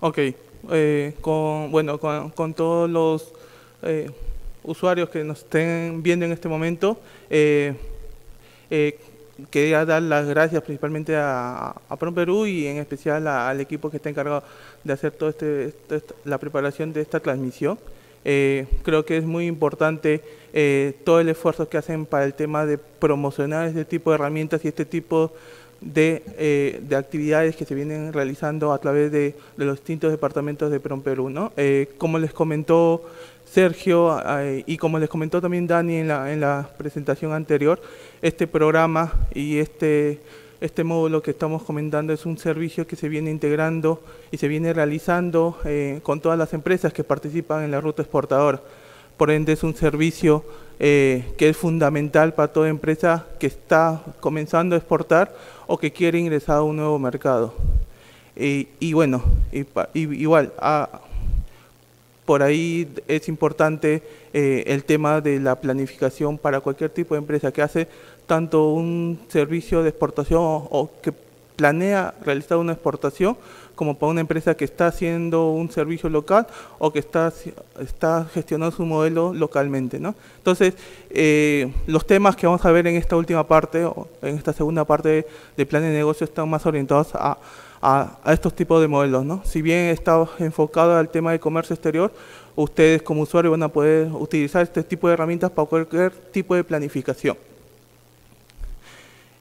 Ok, eh, con, bueno, con, todos los eh, usuarios que nos estén viendo en este momento, eh, quería dar las gracias principalmente a, a Perú y en especial al equipo que está encargado de hacer toda este, la preparación de esta transmisión. creo que es muy importante todo el esfuerzo que hacen para el tema de promocionar este tipo de herramientas y este tipo eh, de, actividades que se vienen realizando a través de, los distintos departamentos de PROM Perú. Eh, como les comentó Sergio eh, y como les comentó también Dani en la, en la presentación anterior, este programa y este, este módulo que estamos comentando es un servicio que se viene integrando y se viene realizando con todas las empresas que participan en la ruta exportadora. Por ende es un servicio que es fundamental para toda empresa que está comenzando a exportar o que quiere ingresar a un nuevo mercado. Y, bueno, igual, ah, por ahí es importante eh, el tema de la planificación para cualquier tipo de empresa que hace tanto un servicio de exportación o que planea realizar una exportación como para una empresa que está haciendo un servicio local o que está, está gestionando su modelo localmente. ¿no? Entonces, eh, los temas que vamos a ver en esta última parte, en esta segunda parte de plan de negocio, están más orientados a, estos tipos de modelos. ¿no? Si bien está enfocado al tema de comercio exterior, ustedes como usuarios van a poder utilizar este tipo de herramientas para cualquier tipo de planificación.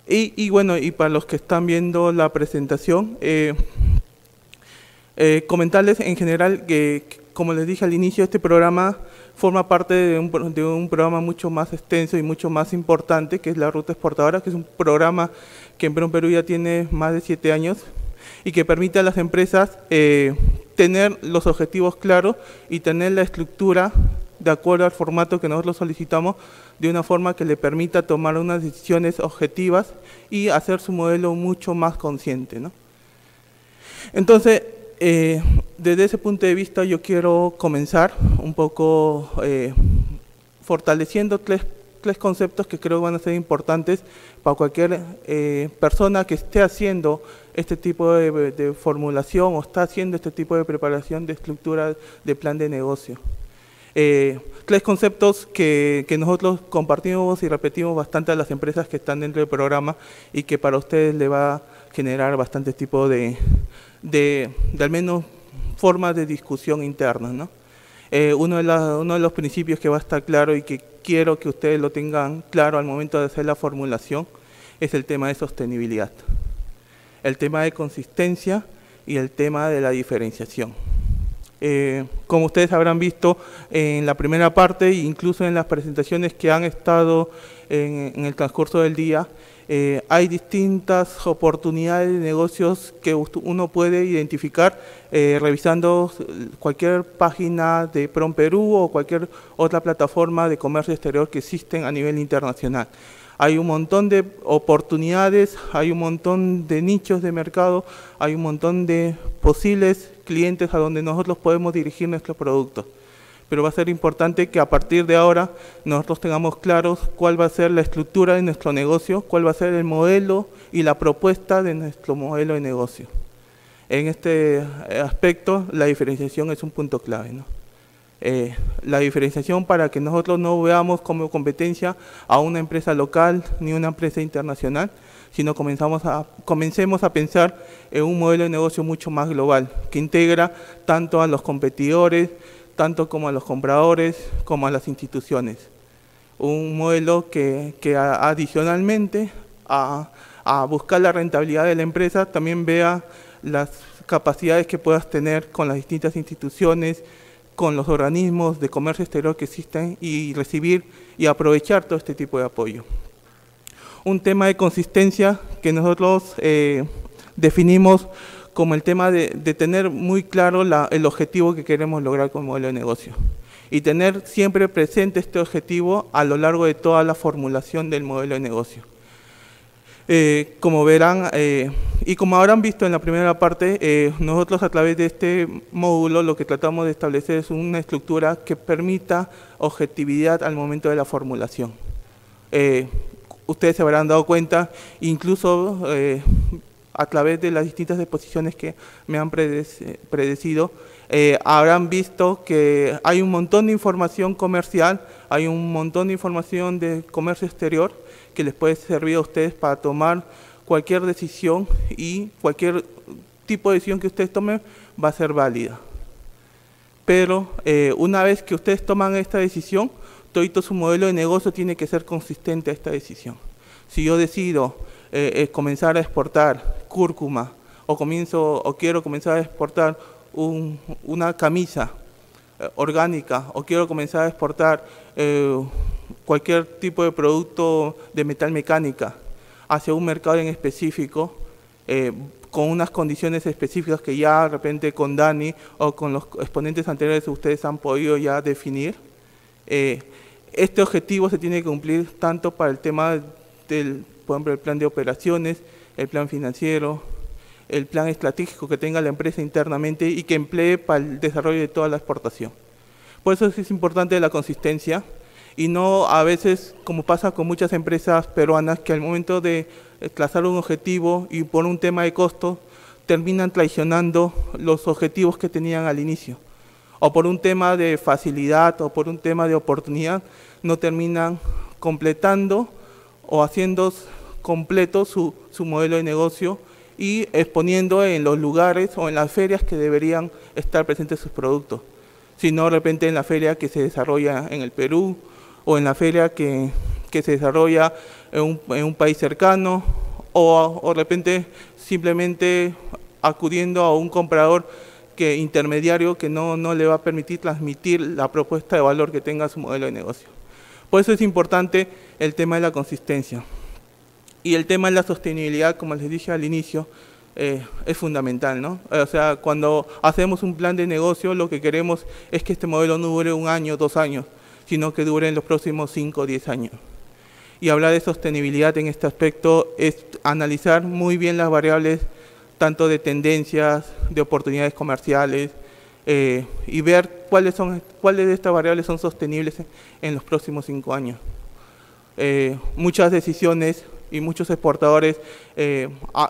Y, bueno, y para los que están viendo la presentación, eh, eh, comentarles en general que, como les dije al inicio, este programa forma parte de un, programa mucho más extenso y mucho más importante, que es la Ruta Exportadora, que es un programa que en Perú ya tiene más de siete años y que permite a las empresas eh, tener los objetivos claros y tener la estructura de acuerdo al formato que nosotros solicitamos, de una forma que le permita tomar unas decisiones objetivas y hacer su modelo mucho más consciente. Entonces, eh, desde ese punto de vista yo quiero comenzar un poco eh, fortaleciendo tres, conceptos que creo van a ser importantes para cualquier eh, persona que esté haciendo este tipo de, formulación o está haciendo este tipo de preparación de estructura de plan de negocio. tres conceptos que, que, nosotros compartimos y repetimos bastante a las empresas que están dentro del programa y que para ustedes le va a generar bastante tipo de, de, al menos formas de discusión interna. ¿no? Eh, uno, de uno de los principios que va a estar claro y que quiero que ustedes lo tengan claro al momento de hacer la formulación es el tema de sostenibilidad, el tema de consistencia y el tema de la diferenciación. Eh, como ustedes habrán visto en la primera parte, incluso en las presentaciones que han estado en el transcurso del día, eh, hay distintas oportunidades de negocios que uno puede identificar eh, revisando cualquier página de PROM Perú o cualquier otra plataforma de comercio exterior que existen a nivel internacional. Hay un montón de oportunidades, hay un montón de nichos de mercado, hay un montón de posibles clientes a donde nosotros podemos dirigir nuestros productos pero va a ser importante que a partir de ahora nosotros tengamos claros cuál va a ser la estructura de nuestro negocio, cuál va a ser el modelo y la propuesta de nuestro modelo de negocio. En este aspecto, la diferenciación es un punto clave. Eh, la diferenciación para que nosotros no veamos como competencia a una empresa local ni una empresa internacional, sino comenzamos a, comencemos a pensar en un modelo de negocio mucho más global, que integra tanto a los competidores, tanto como a los compradores como a las instituciones. Un modelo que, adicionalmente a, buscar la rentabilidad de la empresa también vea las capacidades que puedas tener con las distintas instituciones, con los organismos de comercio exterior que existen y recibir y aprovechar todo este tipo de apoyo. Un tema de consistencia que nosotros eh, definimos como el tema de, tener muy claro el objetivo que queremos lograr con el modelo de negocio y tener siempre presente este objetivo a lo largo de toda la formulación del modelo de negocio. Eh, como verán, eh, y como habrán visto en la primera parte, eh, nosotros a través de este módulo lo que tratamos de establecer es una estructura que permita objetividad al momento de la formulación. ustedes se habrán dado cuenta, incluso a través de las distintas exposiciones que me han predecido, eh, habrán visto que hay un montón de información comercial, hay un montón de información de comercio exterior que les puede servir a ustedes para tomar cualquier decisión y cualquier tipo de decisión que ustedes tomen va a ser válida. Pero eh, una vez que ustedes toman esta decisión, todo su modelo de negocio tiene que ser consistente a esta decisión. Si yo decido eh, eh, comenzar a exportar cúrcuma o comienzo o quiero comenzar a exportar una camisa orgánica o quiero comenzar a exportar cualquier tipo de producto de metal mecánica hacia un mercado en específico, con unas condiciones específicas que ya de repente con Dani o con los exponentes anteriores ustedes han podido ya definir. Eh, este objetivo se tiene que cumplir tanto para el tema del, por ejemplo, el plan de operaciones, el plan financiero, el plan estratégico que tenga la empresa internamente y que emplee para el desarrollo de toda la exportación. Por eso es importante la consistencia y no a veces, como pasa con muchas empresas peruanas, que al momento de trazar un objetivo y por un tema de costo terminan traicionando los objetivos que tenían al inicio. O por un tema de facilidad o por un tema de oportunidad no terminan completando o haciendo completo su, modelo de negocio y exponiendo en los lugares o en las ferias que deberían estar presentes sus productos, sino de repente en la feria que se desarrolla en el Perú o en la feria que, se desarrolla en un, en un país cercano o, o, de repente simplemente acudiendo a un comprador que intermediario que no, no le va a permitir transmitir la propuesta de valor que tenga su modelo de negocio. Por eso es importante el tema de la consistencia. Y el tema de la sostenibilidad, como les dije al inicio, eh, es fundamental, ¿no? O sea, cuando hacemos un plan de negocio, lo que queremos es que este modelo no dure un año, dos años, sino que dure en los próximos cinco diez años y hablar de sostenibilidad en este aspecto es analizar muy bien las variables tanto de tendencias, de oportunidades comerciales eh, y ver cuáles, son, cuáles de estas variables son sostenibles en los próximos cinco años. Eh, muchas decisiones y muchos exportadores eh,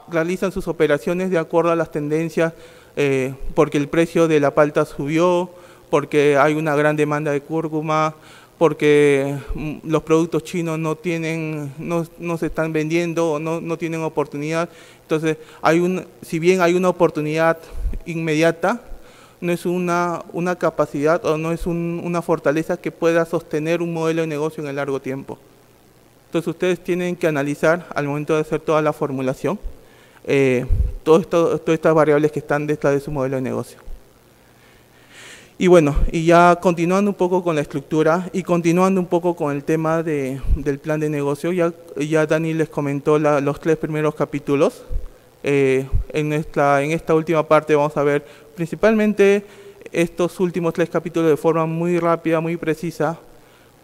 realizan sus operaciones de acuerdo a las tendencias porque el precio de la palta subió, porque hay una gran demanda de cúrcuma, porque mm, los productos chinos no tienen, no, no se están vendiendo o no, no, tienen oportunidad. Entonces, hay un, si bien hay una oportunidad inmediata, no es una, una capacidad o no es un, una fortaleza que pueda sostener un modelo de negocio en el largo tiempo. Entonces, ustedes tienen que analizar al momento de hacer toda la formulación eh, todo todas estas variables que están detrás de su modelo de negocio. Y bueno, y ya continuando un poco con la estructura y continuando un poco con el tema de, del plan de negocio, ya, Dani les comentó los tres primeros capítulos. Eh, en, en esta última parte vamos a ver principalmente estos últimos tres capítulos de forma muy rápida, muy precisa,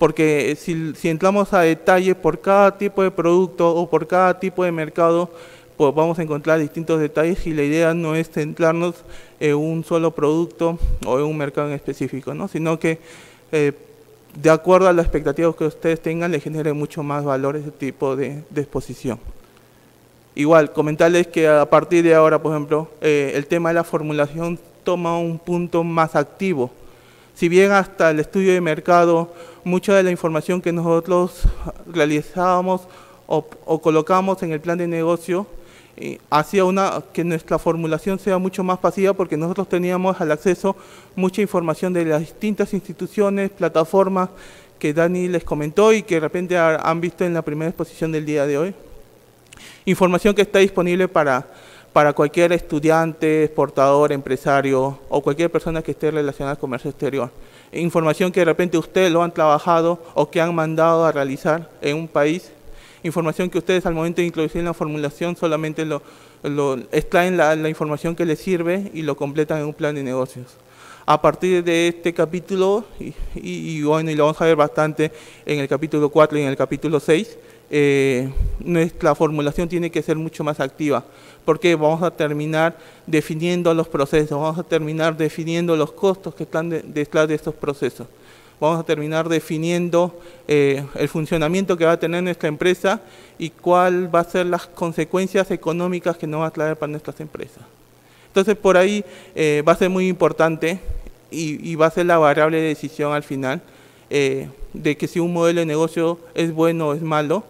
porque si, si entramos a detalle por cada tipo de producto o por cada tipo de mercado, pues vamos a encontrar distintos detalles y la idea no es centrarnos en un solo producto o en un mercado en específico, ¿no? sino que eh, de acuerdo a las expectativas que ustedes tengan, le genere mucho más valor ese tipo de, exposición. Igual, comentarles que a partir de ahora, por ejemplo, eh, el tema de la formulación toma un punto más activo. Si bien hasta el estudio de mercado, mucha de la información que nosotros realizábamos o, o colocamos en el plan de negocio hacia una que nuestra formulación sea mucho más pasiva porque nosotros teníamos al acceso mucha información de las distintas instituciones, plataformas que Dani les comentó y que de repente han visto en la primera exposición del día de hoy. Información que está disponible para, para cualquier estudiante, exportador, empresario o cualquier persona que esté relacionada al comercio exterior. Información que de repente ustedes lo han trabajado o que han mandado a realizar en un país información que ustedes al momento de introducir en la formulación solamente lo, lo extraen la, la, información que les sirve y lo completan en un plan de negocios. A partir de este capítulo, y, y, y bueno, y lo vamos a ver bastante en el capítulo 4 y en el capítulo 6, eh, nuestra formulación tiene que ser mucho más activa, porque vamos a terminar definiendo los procesos, vamos a terminar definiendo los costos que están detrás de, estos procesos vamos a terminar definiendo eh, el funcionamiento que va a tener nuestra empresa y cuál va a ser las consecuencias económicas que nos va a traer para nuestras empresas. Entonces por ahí eh, va a ser muy importante y, va a ser la variable de decisión al final de que si un modelo de negocio es bueno o es malo,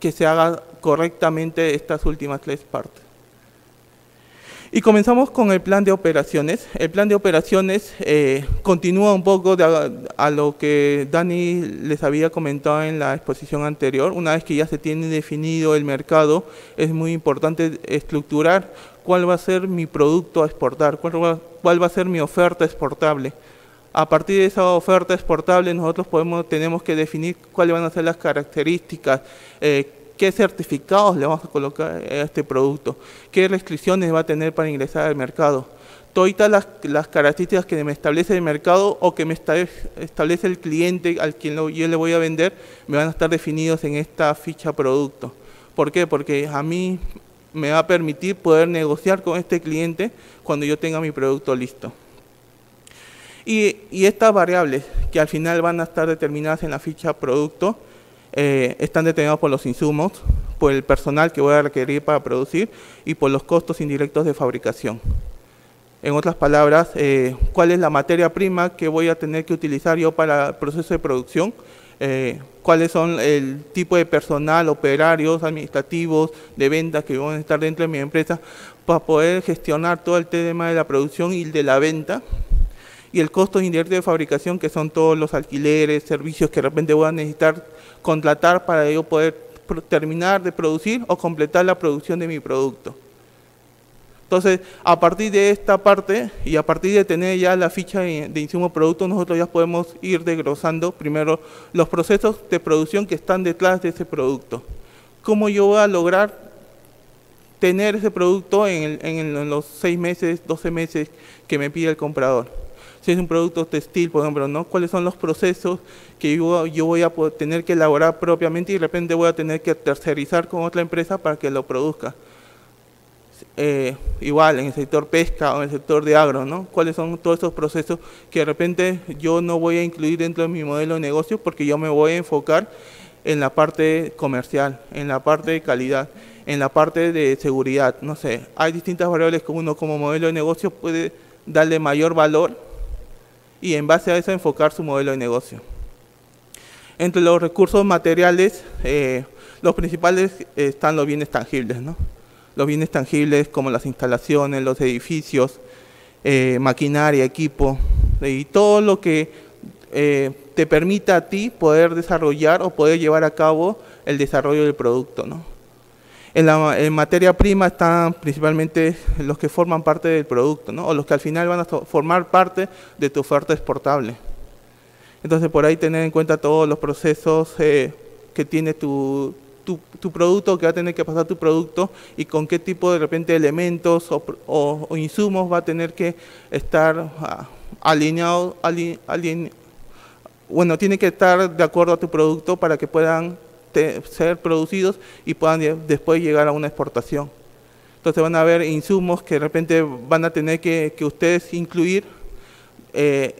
que se haga correctamente estas últimas tres partes. Y comenzamos con el plan de operaciones. El plan de operaciones eh, continúa un poco a, lo que Dani les había comentado en la exposición anterior. Una vez que ya se tiene definido el mercado, es muy importante estructurar cuál va a ser mi producto a exportar, cuál va a ser mi oferta exportable. A partir de esa oferta exportable nosotros podemos, tenemos que definir cuáles van a ser las características, eh, qué certificados le vamos a colocar a este producto, qué restricciones va a tener para ingresar al mercado. Todas las, las características que me establece el mercado o que me establece el cliente al quien yo le voy a vender, me van a estar definidos en esta ficha producto. ¿Por qué? Porque a mí me va a permitir poder negociar con este cliente cuando yo tenga mi producto listo. Y, y estas variables que al final van a estar determinadas en la ficha producto, eh, están determinados por los insumos, por el personal que voy a requerir para producir y por los costos indirectos de fabricación. En otras palabras, eh, cuál es la materia prima que voy a tener que utilizar yo para el proceso de producción, eh, cuáles son el tipo de personal, operarios, administrativos, de ventas que van a estar dentro de mi empresa para poder gestionar todo el tema de la producción y de la venta y el costo indirecto de fabricación que son todos los alquileres, servicios que de repente voy a necesitar contratar para yo poder terminar de producir o completar la producción de mi producto. Entonces, a partir de esta parte y a partir de tener ya la ficha de insumo producto, nosotros ya podemos ir desglosando primero los procesos de producción que están detrás de ese producto. ¿Cómo yo voy a lograr tener ese producto en, en los seis meses, 12 meses que me pide el comprador? Si es un producto textil, por ejemplo, ¿no? ¿Cuáles son los procesos que yo, voy a tener que elaborar propiamente y de repente voy a tener que tercerizar con otra empresa para que lo produzca? Eh, igual en el sector pesca o en el sector de agro, ¿no? ¿Cuáles son todos esos procesos que de repente yo no voy a incluir dentro de mi modelo de negocio porque yo me voy a enfocar en la parte comercial, en la parte de calidad, en la parte de seguridad, no sé, hay distintas variables que uno como modelo de negocio puede darle mayor valor y en base a eso enfocar su modelo de negocio. Entre los recursos materiales, eh, los principales están los bienes tangibles, ¿no? Los bienes tangibles como las instalaciones, los edificios, eh, maquinaria, equipo, y todo lo que eh, te permita a ti poder desarrollar o poder llevar a cabo el desarrollo del producto, ¿no? En, la, materia prima están principalmente los que forman parte del producto, ¿no? o los que al final van a formar parte de tu oferta exportable. Entonces, por ahí tener en cuenta todos los procesos eh, que tiene tu, tu, producto, que va a tener que pasar tu producto y con qué tipo de repente elementos o, insumos va a tener que estar ah, alineado, bueno, tiene que estar de acuerdo a tu producto para que puedan ser producidos y puedan después llegar a una exportación. Entonces van a haber insumos que de repente van a tener que, ustedes incluir eh,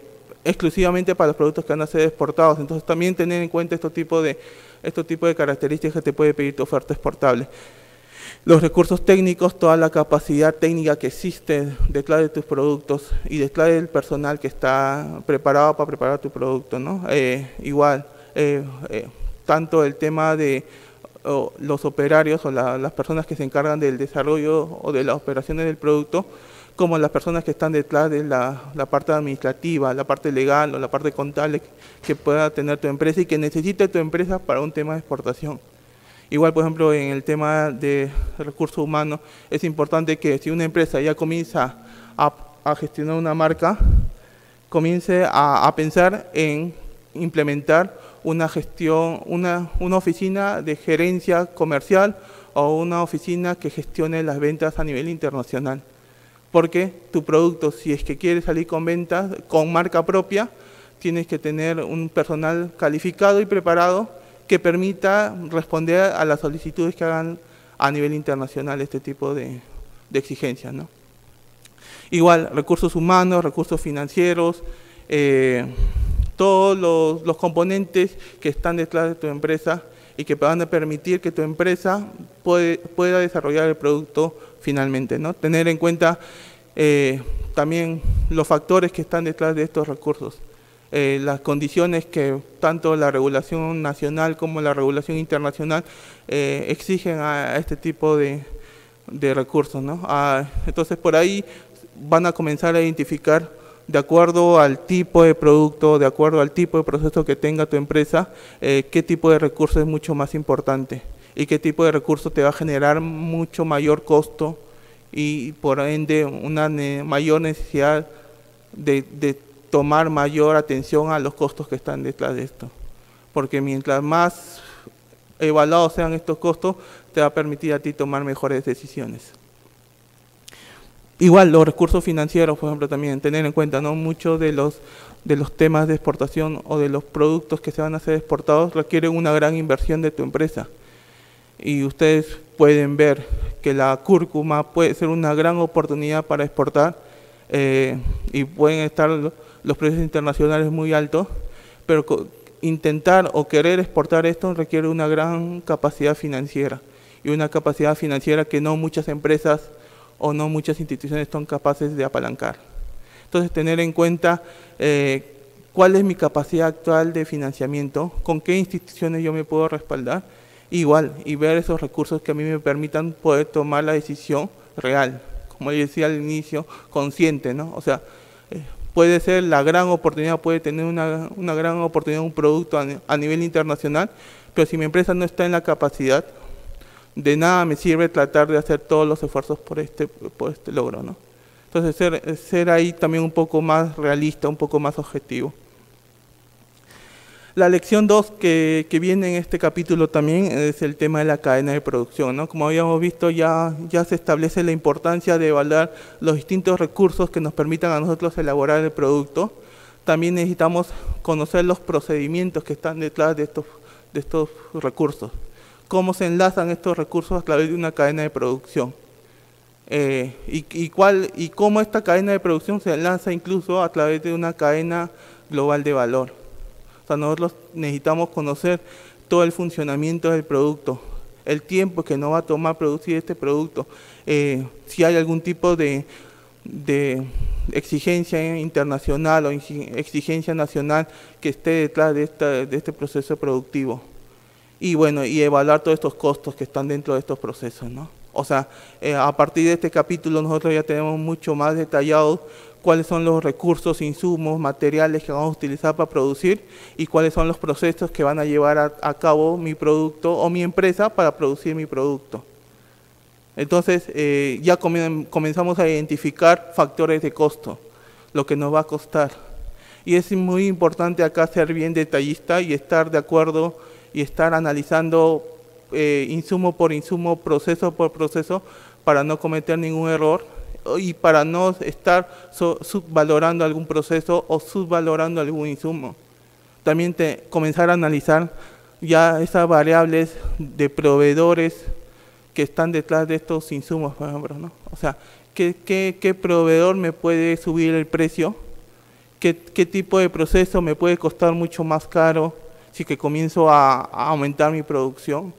exclusivamente para los productos que van a ser exportados. Entonces también tener en cuenta estos tipos de, estos tipos de características que te puede pedir tu oferta exportable. Los recursos técnicos, toda la capacidad técnica que existe detrás de tus productos y detrás del personal que está preparado para preparar tu producto. ¿no? Eh, igual, eh, tanto el tema de los operarios o las personas que se encargan del desarrollo o de las operaciones del producto, como las personas que están detrás de la, parte administrativa, la parte legal o la parte contable que pueda tener tu empresa y que necesite tu empresa para un tema de exportación. Igual, por ejemplo, en el tema de recursos humanos, es importante que si una empresa ya comienza a, gestionar una marca, comience a pensar en implementar una gestión, una, una oficina de gerencia comercial o una oficina que gestione las ventas a nivel internacional. Porque tu producto, si es que quieres salir con ventas, con marca propia, tienes que tener un personal calificado y preparado que permita responder a las solicitudes que hagan a nivel internacional este tipo de, exigencias. ¿no? Igual, recursos humanos, recursos financieros, eh, todos los, componentes que están detrás de tu empresa y que van a permitir que tu empresa pueda desarrollar el producto finalmente. Tener en cuenta eh, también los factores que están detrás de estos recursos. Eh, las condiciones que tanto la regulación nacional como la regulación internacional eh, exigen a, este tipo de, recursos. Ah, entonces por ahí van a comenzar a identificar de acuerdo al tipo de producto, de acuerdo al tipo de proceso que tenga tu empresa, eh, qué tipo de recurso es mucho más importante y qué tipo de recurso te va a generar mucho mayor costo y por ende una mayor necesidad de, de tomar mayor atención a los costos que están detrás de esto. Porque mientras más evaluados sean estos costos, te va a permitir a ti tomar mejores decisiones. Igual los recursos financieros, por ejemplo, también tener en cuenta, ¿no? Muchos de los de los temas de exportación o de los productos que se van a ser exportados requieren una gran inversión de tu empresa. Y ustedes pueden ver que la cúrcuma puede ser una gran oportunidad para exportar eh, y pueden estar los precios internacionales muy altos, pero intentar o querer exportar esto requiere una gran capacidad financiera y una capacidad financiera que no muchas empresas o no muchas instituciones son capaces de apalancar. Entonces, tener en cuenta eh, cuál es mi capacidad actual de financiamiento, con qué instituciones yo me puedo respaldar, igual, y ver esos recursos que a mí me permitan poder tomar la decisión real, como decía al inicio, consciente, ¿no? O sea, eh, puede ser la gran oportunidad, puede tener una, una gran oportunidad, un producto a nivel internacional, pero si mi empresa no está en la capacidad de nada me sirve tratar de hacer todos los esfuerzos por este, este logro. ¿no? Entonces, ser, ser ahí también un poco más realista, un poco más objetivo. La lección 2 que, que, viene en este capítulo también es el tema de la cadena de producción. ¿no? Como habíamos visto, ya, ya se establece la importancia de evaluar los distintos recursos que nos permitan a nosotros elaborar el producto. También necesitamos conocer los procedimientos que están detrás de estos, de estos recursos cómo se enlazan estos recursos a través de una cadena de producción. Eh, y, cuál, y cómo esta cadena de producción se enlaza incluso a través de una cadena global de valor. O sea, nosotros necesitamos conocer todo el funcionamiento del producto, el tiempo que nos va a tomar producir este producto, eh, si hay algún tipo de, exigencia internacional o exigencia nacional que esté detrás de este proceso productivo y bueno, y evaluar todos estos costos que están dentro de estos procesos, ¿no? O sea, eh, a partir de este capítulo nosotros ya tenemos mucho más detallado cuáles son los recursos, insumos, materiales que vamos a utilizar para producir y cuáles son los procesos que van a llevar a, cabo mi producto o mi empresa para producir mi producto. Entonces, eh, ya comenzamos a identificar factores de costo, lo que nos va a costar. Y es muy importante acá ser bien detallista y estar de acuerdo y estar analizando eh, insumo por insumo, proceso por proceso, para no cometer ningún error y para no estar subvalorando algún proceso o subvalorando algún insumo. También te, comenzar a analizar ya esas variables de proveedores que están detrás de estos insumos, por ejemplo, ¿no? O sea, ¿qué, qué, qué proveedor me puede subir el precio? ¿Qué, ¿Qué tipo de proceso me puede costar mucho más caro? Si que comienzo a, aumentar mi producción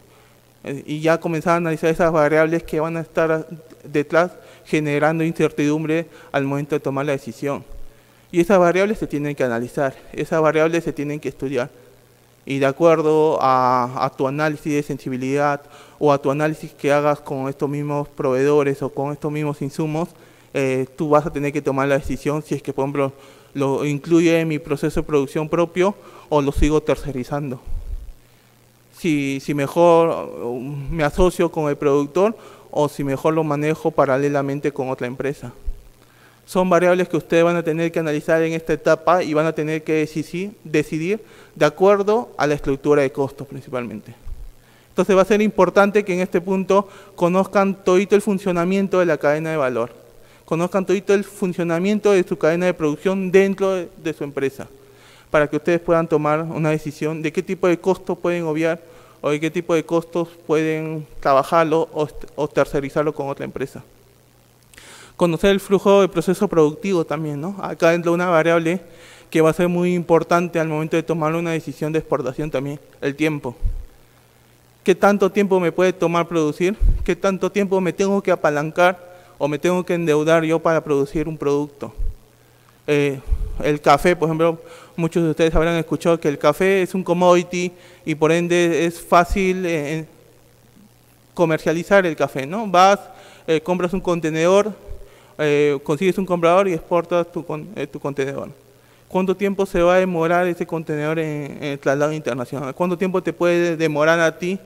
eh, y ya comenzar a analizar esas variables que van a estar detrás generando incertidumbre al momento de tomar la decisión. Y esas variables se tienen que analizar, esas variables se tienen que estudiar. Y de acuerdo a, tu análisis de sensibilidad o a tu análisis que hagas con estos mismos proveedores o con estos mismos insumos, eh, tú vas a tener que tomar la decisión si es que, por ejemplo, lo incluye en mi proceso de producción propio o lo sigo tercerizando. Si, si mejor um, me asocio con el productor o si mejor lo manejo paralelamente con otra empresa. Son variables que ustedes van a tener que analizar en esta etapa y van a tener que decidir, decidir de acuerdo a la estructura de costos principalmente. Entonces va a ser importante que en este punto conozcan todo el funcionamiento de la cadena de valor conozcan todo el funcionamiento de su cadena de producción dentro de, su empresa, para que ustedes puedan tomar una decisión de qué tipo de costos pueden obviar o de qué tipo de costos pueden trabajarlo o, tercerizarlo con otra empresa. Conocer el flujo de proceso productivo también, ¿no? Acá dentro de una variable que va a ser muy importante al momento de tomar una decisión de exportación también, el tiempo. ¿Qué tanto tiempo me puede tomar producir? ¿Qué tanto tiempo me tengo que apalancar o me tengo que endeudar yo para producir un producto? Eh, el café, por ejemplo, muchos de ustedes habrán escuchado que el café es un commodity y por ende es fácil eh, comercializar el café, ¿no? Vas, eh, compras un contenedor, consigues un comprador y exportas tu, tu contenedor. ¿Cuánto tiempo se va a demorar ese contenedor en, el traslado internacional? ¿Cuánto tiempo te puede demorar a ti,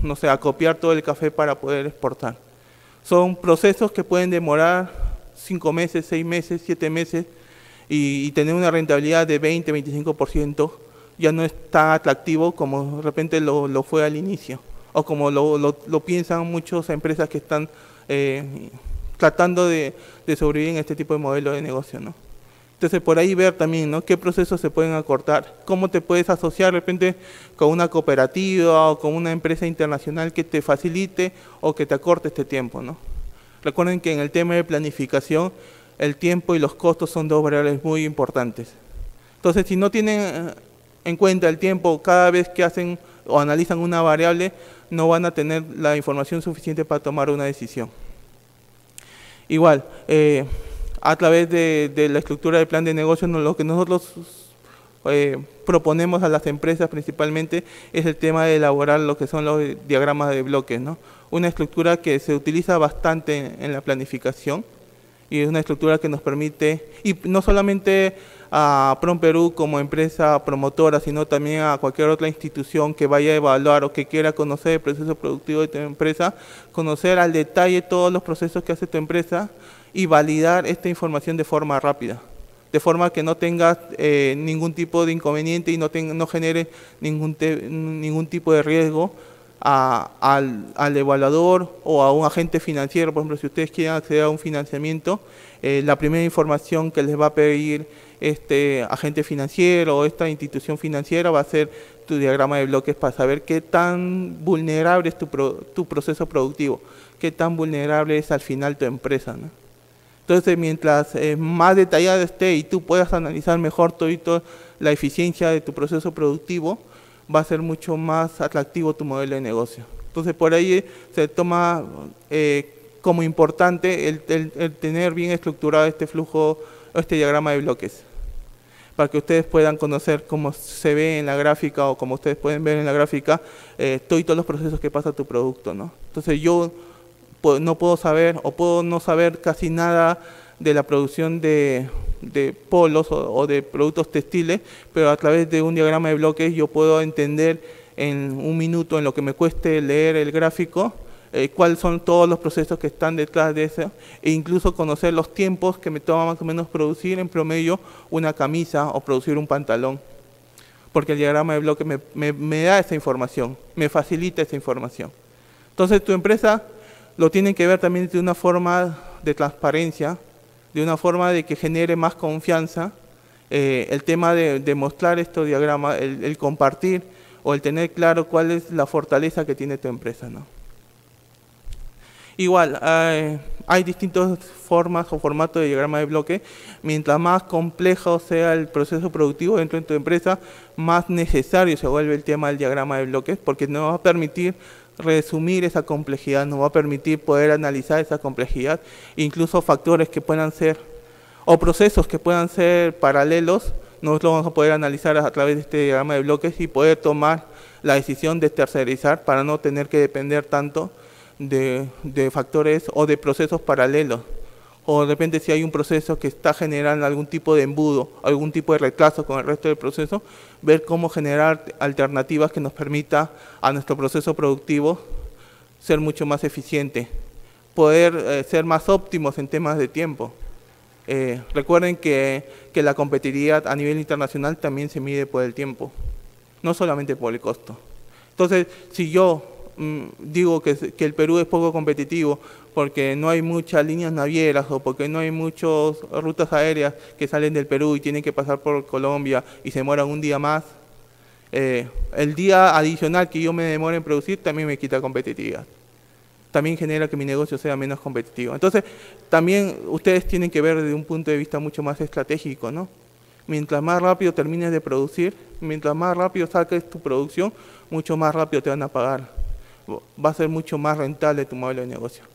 no sé, a todo el café para poder exportar? Son procesos que pueden demorar cinco meses, seis meses, siete meses y, tener una rentabilidad de 20, 25% ya no es tan atractivo como de repente lo, fue al inicio o como lo, piensan muchas empresas que están eh, tratando de, de sobrevivir en este tipo de modelo de negocio, ¿no? Entonces, por ahí ver también, ¿no? ¿Qué procesos se pueden acortar? ¿Cómo te puedes asociar de repente con una cooperativa o con una empresa internacional que te facilite o que te acorte este tiempo, ¿no? Recuerden que en el tema de planificación, el tiempo y los costos son dos variables muy importantes. Entonces, si no tienen eh, en cuenta el tiempo cada vez que hacen o analizan una variable, no van a tener la información suficiente para tomar una decisión. Igual, eh, a través de, la estructura del plan de negocio, lo que nosotros eh, proponemos a las empresas principalmente es el tema de elaborar lo que son los diagramas de bloques, ¿no? Una estructura que se utiliza bastante en la planificación y es una estructura que nos permite, y no solamente a Prom Perú como empresa promotora, sino también a cualquier otra institución que vaya a evaluar o que quiera conocer el proceso productivo de tu empresa, conocer al detalle todos los procesos que hace tu empresa, y validar esta información de forma rápida, de forma que no tengas eh, ningún tipo de inconveniente y no, no genere ningún, ningún tipo de riesgo al, al, evaluador o a un agente financiero. Por ejemplo, si ustedes quieren acceder a un financiamiento, eh, la primera información que les va a pedir este agente financiero o esta institución financiera va a ser tu diagrama de bloques para saber qué tan vulnerable es tu, tu proceso productivo, qué tan vulnerable es al final tu empresa. ¿no? Entonces, mientras eh, más detallada esté y tú puedas analizar mejor todo la eficiencia de tu proceso productivo, va a ser mucho más atractivo tu modelo de negocio. Entonces, por ahí eh, se toma eh, como importante el, tener bien estructurado este flujo, este diagrama de bloques, para que ustedes puedan conocer cómo se ve en la gráfica o como ustedes pueden ver en la gráfica, todos los procesos que pasa tu producto. ¿no? Entonces, yo no puedo saber o puedo no saber casi nada de la producción de, polos o, de productos textiles, pero a través de un diagrama de bloques yo puedo entender en un minuto, en lo que me cueste leer el gráfico, eh, cuáles son todos los procesos que están detrás de eso, e incluso conocer los tiempos que me toma más o menos producir en promedio una camisa o producir un pantalón. Porque el diagrama de bloques me, me da esa información, me facilita esa información. Entonces tu empresa lo tienen que ver también de una forma de transparencia, de una forma de que genere más confianza. Eh, el tema de, mostrar estos diagramas, el, compartir o el tener claro cuál es la fortaleza que tiene tu empresa. ¿no? Igual, hay, distintas formas o formatos de diagrama de bloque. Mientras más complejo sea el proceso productivo dentro de tu empresa, más necesario se vuelve el tema del diagrama de bloques, porque nos va a permitir resumir esa complejidad, nos va a permitir poder analizar esa complejidad, incluso factores que puedan ser, o procesos que puedan ser paralelos, nosotros vamos a poder analizar a través de este diagrama de bloques y poder tomar la decisión de tercerizar para no tener que depender tanto de, de factores o de procesos paralelos o de repente si hay un proceso que está generando algún tipo de embudo, algún tipo de retraso con el resto del proceso, ver cómo generar alternativas que nos permita a nuestro proceso productivo ser mucho más eficiente, poder eh, ser más óptimos en temas de tiempo. Eh, recuerden que, que la competitividad a nivel internacional también se mide por el tiempo, no solamente por el costo. Entonces, si yo Mm, digo que, que, el Perú es poco competitivo porque no hay muchas líneas navieras o porque no hay muchas rutas aéreas que salen del Perú y tienen que pasar por Colombia y se demoran un día más. Eh, el día adicional que yo me demore en producir también me quita competitividad. También genera que mi negocio sea menos competitivo. Entonces, también ustedes tienen que ver desde un punto de vista mucho más estratégico, ¿no? Mientras más rápido termines de producir, mientras más rápido saques tu producción, mucho más rápido te van a pagar. Va a ser mucho más rentable tu modelo de negocio.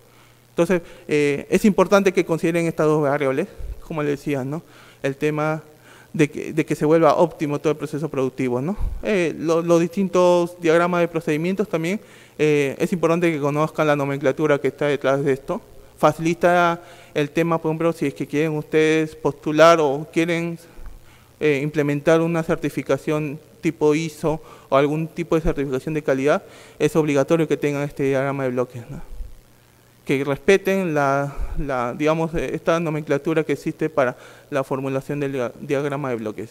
Entonces, eh, es importante que consideren estas dos variables, como les decía, ¿no? El tema de que, se vuelva óptimo todo el proceso productivo, ¿no? Eh, los distintos diagramas de procedimientos también, eh, es importante que conozcan la nomenclatura que está detrás de esto. Facilita el tema, por ejemplo, si es que quieren ustedes postular o quieren implementar una certificación tipo ISO o algún tipo de certificación de calidad, es obligatorio que tengan este diagrama de bloques. Que respeten la, digamos, esta nomenclatura que existe para la formulación del diagrama de bloques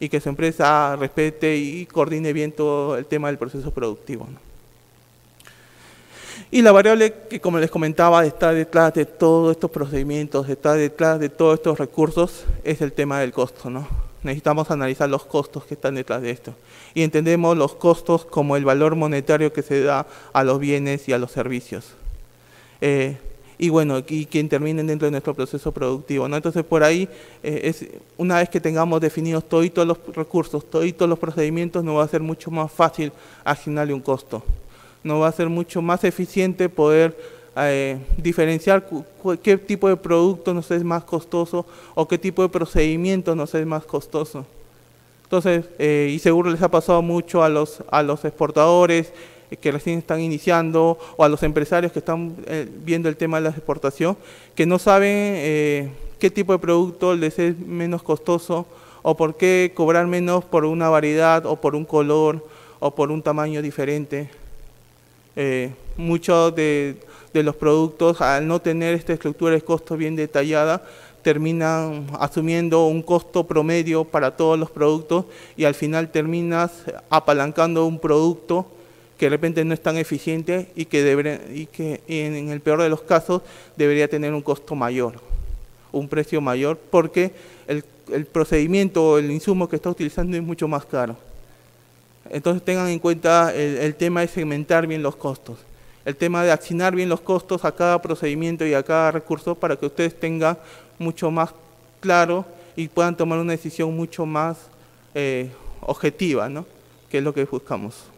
y que su empresa respete y coordine bien todo el tema del proceso productivo. Y la variable que, como les comentaba, está detrás de todos estos procedimientos, está detrás de todos estos recursos, es el tema del costo. ¿no? Necesitamos analizar los costos que están detrás de esto. Y entendemos los costos como el valor monetario que se da a los bienes y a los servicios. Eh, y bueno, y que intervienen dentro de nuestro proceso productivo. ¿no? Entonces, por ahí, eh, es, una vez que tengamos definidos todos los recursos, todos los procedimientos, nos va a ser mucho más fácil asignarle un costo. Nos va a ser mucho más eficiente poder eh, diferenciar qué tipo de producto nos es más costoso o qué tipo de procedimiento nos es más costoso. Entonces, y seguro les ha pasado mucho a los, a los exportadores, que recién están iniciando o a los empresarios que están eh, viendo el tema de la exportación, que no saben eh, qué tipo de producto les es menos costoso o por qué cobrar menos por una variedad o por un color o por un tamaño diferente. Eh, muchos de, de, los productos, al no tener esta estructura de costo bien detallada, terminan asumiendo un costo promedio para todos los productos y al final terminas apalancando un producto que de repente no es tan eficiente y que, y que en, el peor de los casos debería tener un costo mayor, un precio mayor, porque el, procedimiento o el insumo que está utilizando es mucho más caro. Entonces tengan en cuenta el, el, tema de segmentar bien los costos, el tema de asignar bien los costos a cada procedimiento y a cada recurso para que ustedes tengan mucho más claro y puedan tomar una decisión mucho más eh, objetiva, ¿no? que es lo que buscamos.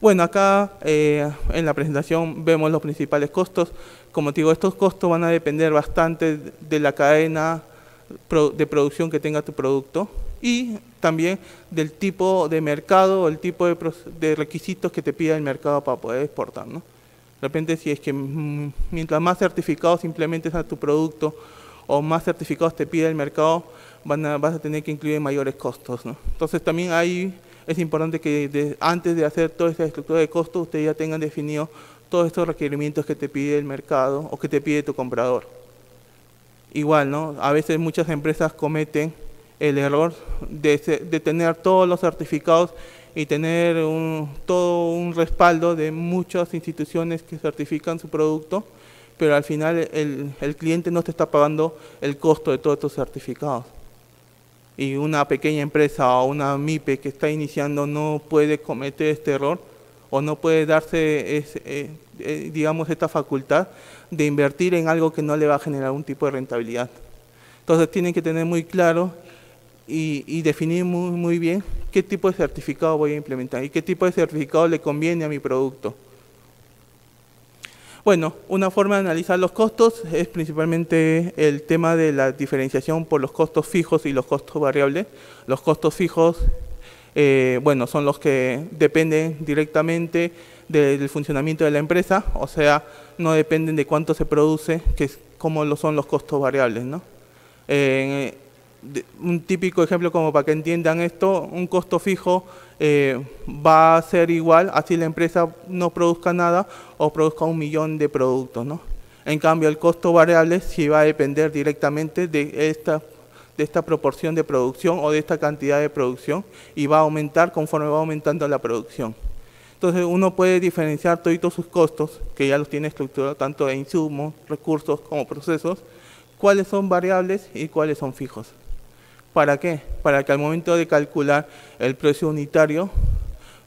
Bueno, acá eh, en la presentación vemos los principales costos. Como te digo, estos costos van a depender bastante de la cadena de producción que tenga tu producto y también del tipo de mercado el tipo de, requisitos que te pida el mercado para poder exportar. ¿no? De repente, si es que mientras más certificados implementes a tu producto o más certificados te pide el mercado, vas a tener que incluir mayores costos. ¿no? Entonces, también hay es importante que antes de hacer toda esta estructura de costos, ustedes ya tengan definido todos estos requerimientos que te pide el mercado o que te pide tu comprador. Igual, ¿no? A veces muchas empresas cometen el error de, tener todos los certificados y tener todo un respaldo de muchas instituciones que certifican su producto, pero al final el, el cliente no te está pagando el costo de todos estos certificados y una pequeña empresa o una MIPE que está iniciando no puede cometer este error o no puede darse, eh, eh, digamos, esta facultad de invertir en algo que no le va a generar un tipo de rentabilidad. Entonces tienen que tener muy claro y, definir muy, muy bien qué tipo de certificado voy a implementar y qué tipo de certificado le conviene a mi producto. Bueno, una forma de analizar los costos es principalmente el tema de la diferenciación por los costos fijos y los costos variables. Los costos fijos, eh, bueno, son los que dependen directamente del funcionamiento de la empresa, o sea, no dependen de cuánto se produce, que es como lo son los costos variables, ¿no? Eh, un típico ejemplo como para que entiendan esto, un costo fijo eh, va a ser igual así la empresa no produzca nada o produzca un millón de productos. ¿no? En cambio, el costo variable sí va a depender directamente de esta, de esta proporción de producción o de esta cantidad de producción y va a aumentar conforme va aumentando la producción. Entonces uno puede diferenciar todos sus costos, que ya los tiene estructurados tanto de insumos, recursos como procesos, cuáles son variables y cuáles son fijos. ¿Para qué? Para que al momento de calcular el precio unitario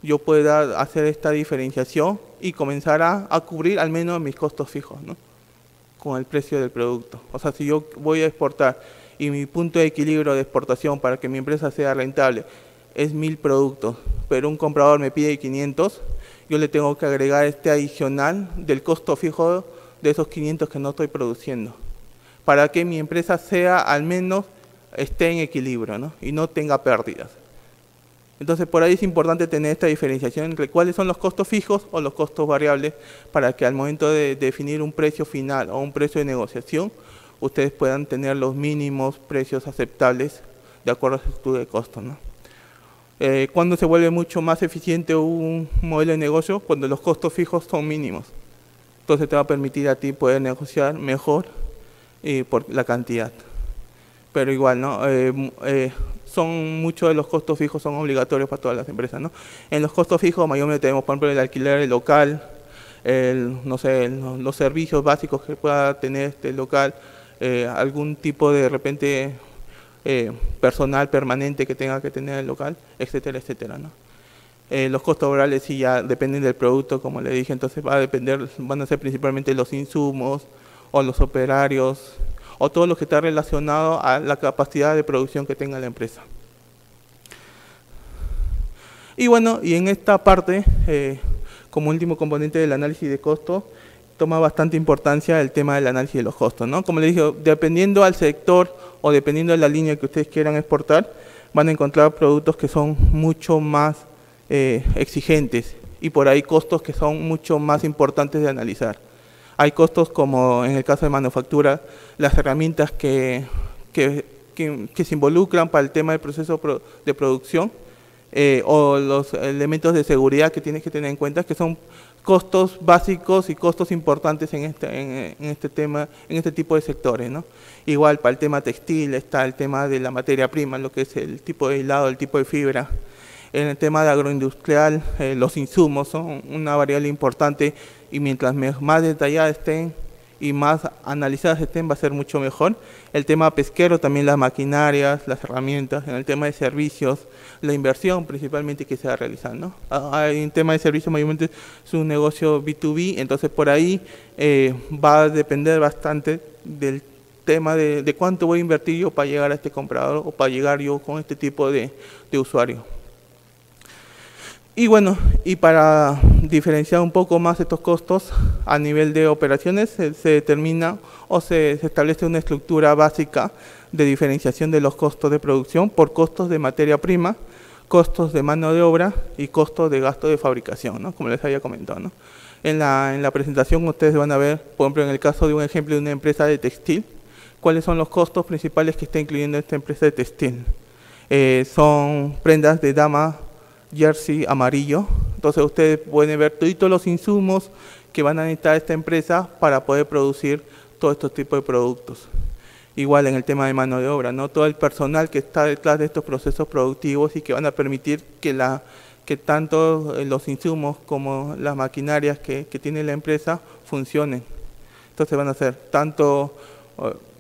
yo pueda hacer esta diferenciación y comenzar a, cubrir al menos mis costos fijos ¿no? con el precio del producto. O sea, si yo voy a exportar y mi punto de equilibrio de exportación para que mi empresa sea rentable es mil productos, pero un comprador me pide 500, yo le tengo que agregar este adicional del costo fijo de esos 500 que no estoy produciendo, para que mi empresa sea al menos esté en equilibrio ¿no? y no tenga pérdidas. Entonces por ahí es importante tener esta diferenciación entre cuáles son los costos fijos o los costos variables para que al momento de definir un precio final o un precio de negociación, ustedes puedan tener los mínimos precios aceptables de acuerdo a su estudio de costos. ¿no? Eh, cuando se vuelve mucho más eficiente un modelo de negocio, cuando los costos fijos son mínimos. Entonces te va a permitir a ti poder negociar mejor eh, por la cantidad. Pero igual, ¿no? Eh, son muchos de los costos fijos son obligatorios para todas las empresas, ¿no? En los costos fijos mayormente tenemos, por ejemplo, el alquiler del local, el, no sé, los servicios básicos que pueda tener este local, algún tipo de, de repente eh, personal permanente que tenga que tener el local, etcétera, etcétera. ¿no? Eh, los costos laborales sí ya dependen del producto, como le dije, entonces va a depender, van a ser principalmente los insumos o los operarios o todo lo que está relacionado a la capacidad de producción que tenga la empresa. Y bueno, y en esta parte, eh, como último componente del análisis de costo, toma bastante importancia el tema del análisis de los costos. ¿no? Como le dije, dependiendo al sector o dependiendo de la línea que ustedes quieran exportar, van a encontrar productos que son mucho más eh, exigentes y por ahí costos que son mucho más importantes de analizar. Hay costos como en el caso de manufactura, las herramientas que, que, se involucran para el tema del proceso de producción eh, o los elementos de seguridad que tienes que tener en cuenta, que son costos básicos y costos importantes en este, en, este tema, en este tipo de sectores. ¿no? Igual para el tema textil está el tema de la materia prima, lo que es el tipo de hilado, el tipo de fibra. En el tema de agroindustrial, eh, los insumos son una variable importante y mientras más detalladas estén y más analizadas estén, va a ser mucho mejor. El tema pesquero, también las maquinarias, las herramientas, en el tema de servicios, la inversión principalmente que se va a realizar. ¿no? Hay un tema de servicios, mayormente es un negocio B2B, entonces por ahí eh, va a depender bastante del tema de, cuánto voy a invertir yo para llegar a este comprador o para llegar yo con este tipo de, usuario. Y bueno, y para diferenciar un poco más estos costos a nivel de operaciones, se, determina o se, establece una estructura básica de diferenciación de los costos de producción por costos de materia prima, costos de mano de obra y costos de gasto de fabricación, como les había comentado. ¿no? En, la, en la presentación ustedes van a ver, por ejemplo, en el caso de un ejemplo de una empresa de textil, cuáles son los costos principales que está incluyendo esta empresa de textil. Eh, son prendas de dama, jersey amarillo. Entonces ustedes pueden ver todos los insumos que van a necesitar esta empresa para poder producir todos estos tipos de productos. Igual en el tema de mano de obra, ¿no? Todo el personal que está detrás de estos procesos productivos y que van a permitir que, tanto eh, los insumos como las maquinarias que, que tiene la empresa funcionen. Entonces van a ser tanto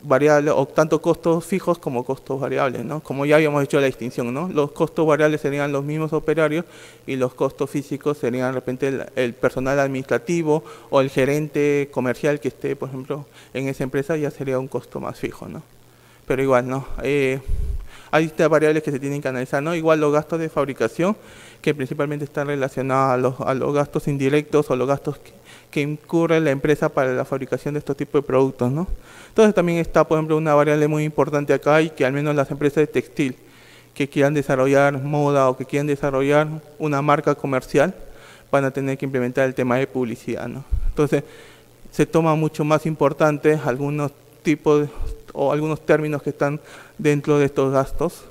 variables o tanto costos fijos como costos variables, ¿no? Como ya habíamos hecho la distinción, ¿no? Los costos variables serían los mismos operarios y los costos físicos serían de repente el, personal administrativo o el gerente comercial que esté, por ejemplo, en esa empresa ya sería un costo más fijo, ¿no? Pero igual, ¿no? Eh, hay estas variables que se tienen que analizar, ¿no? Igual los gastos de fabricación, que principalmente están relacionados a los, a los gastos indirectos o los gastos que incurre la empresa para la fabricación de estos tipos de productos. ¿no? Entonces también está, por ejemplo, una variable muy importante acá y que al menos las empresas de textil que quieran desarrollar moda o que quieran desarrollar una marca comercial van a tener que implementar el tema de publicidad. ¿no? Entonces se toma mucho más importante algunos tipos o algunos términos que están dentro de estos gastos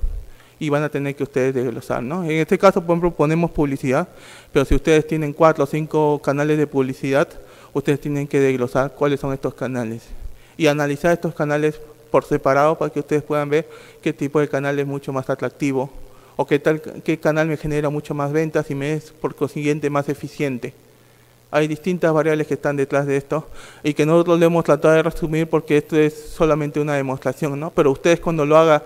y van a tener que ustedes desglosar. ¿no? En este caso, por ejemplo, ponemos publicidad, pero si ustedes tienen cuatro o cinco canales de publicidad, ustedes tienen que desglosar cuáles son estos canales y analizar estos canales por separado para que ustedes puedan ver qué tipo de canal es mucho más atractivo o qué, tal, qué canal me genera mucho más ventas y me es por consiguiente más eficiente. Hay distintas variables que están detrás de esto y que nosotros lo hemos tratado de resumir porque esto es solamente una demostración, ¿no? Pero ustedes cuando lo hagan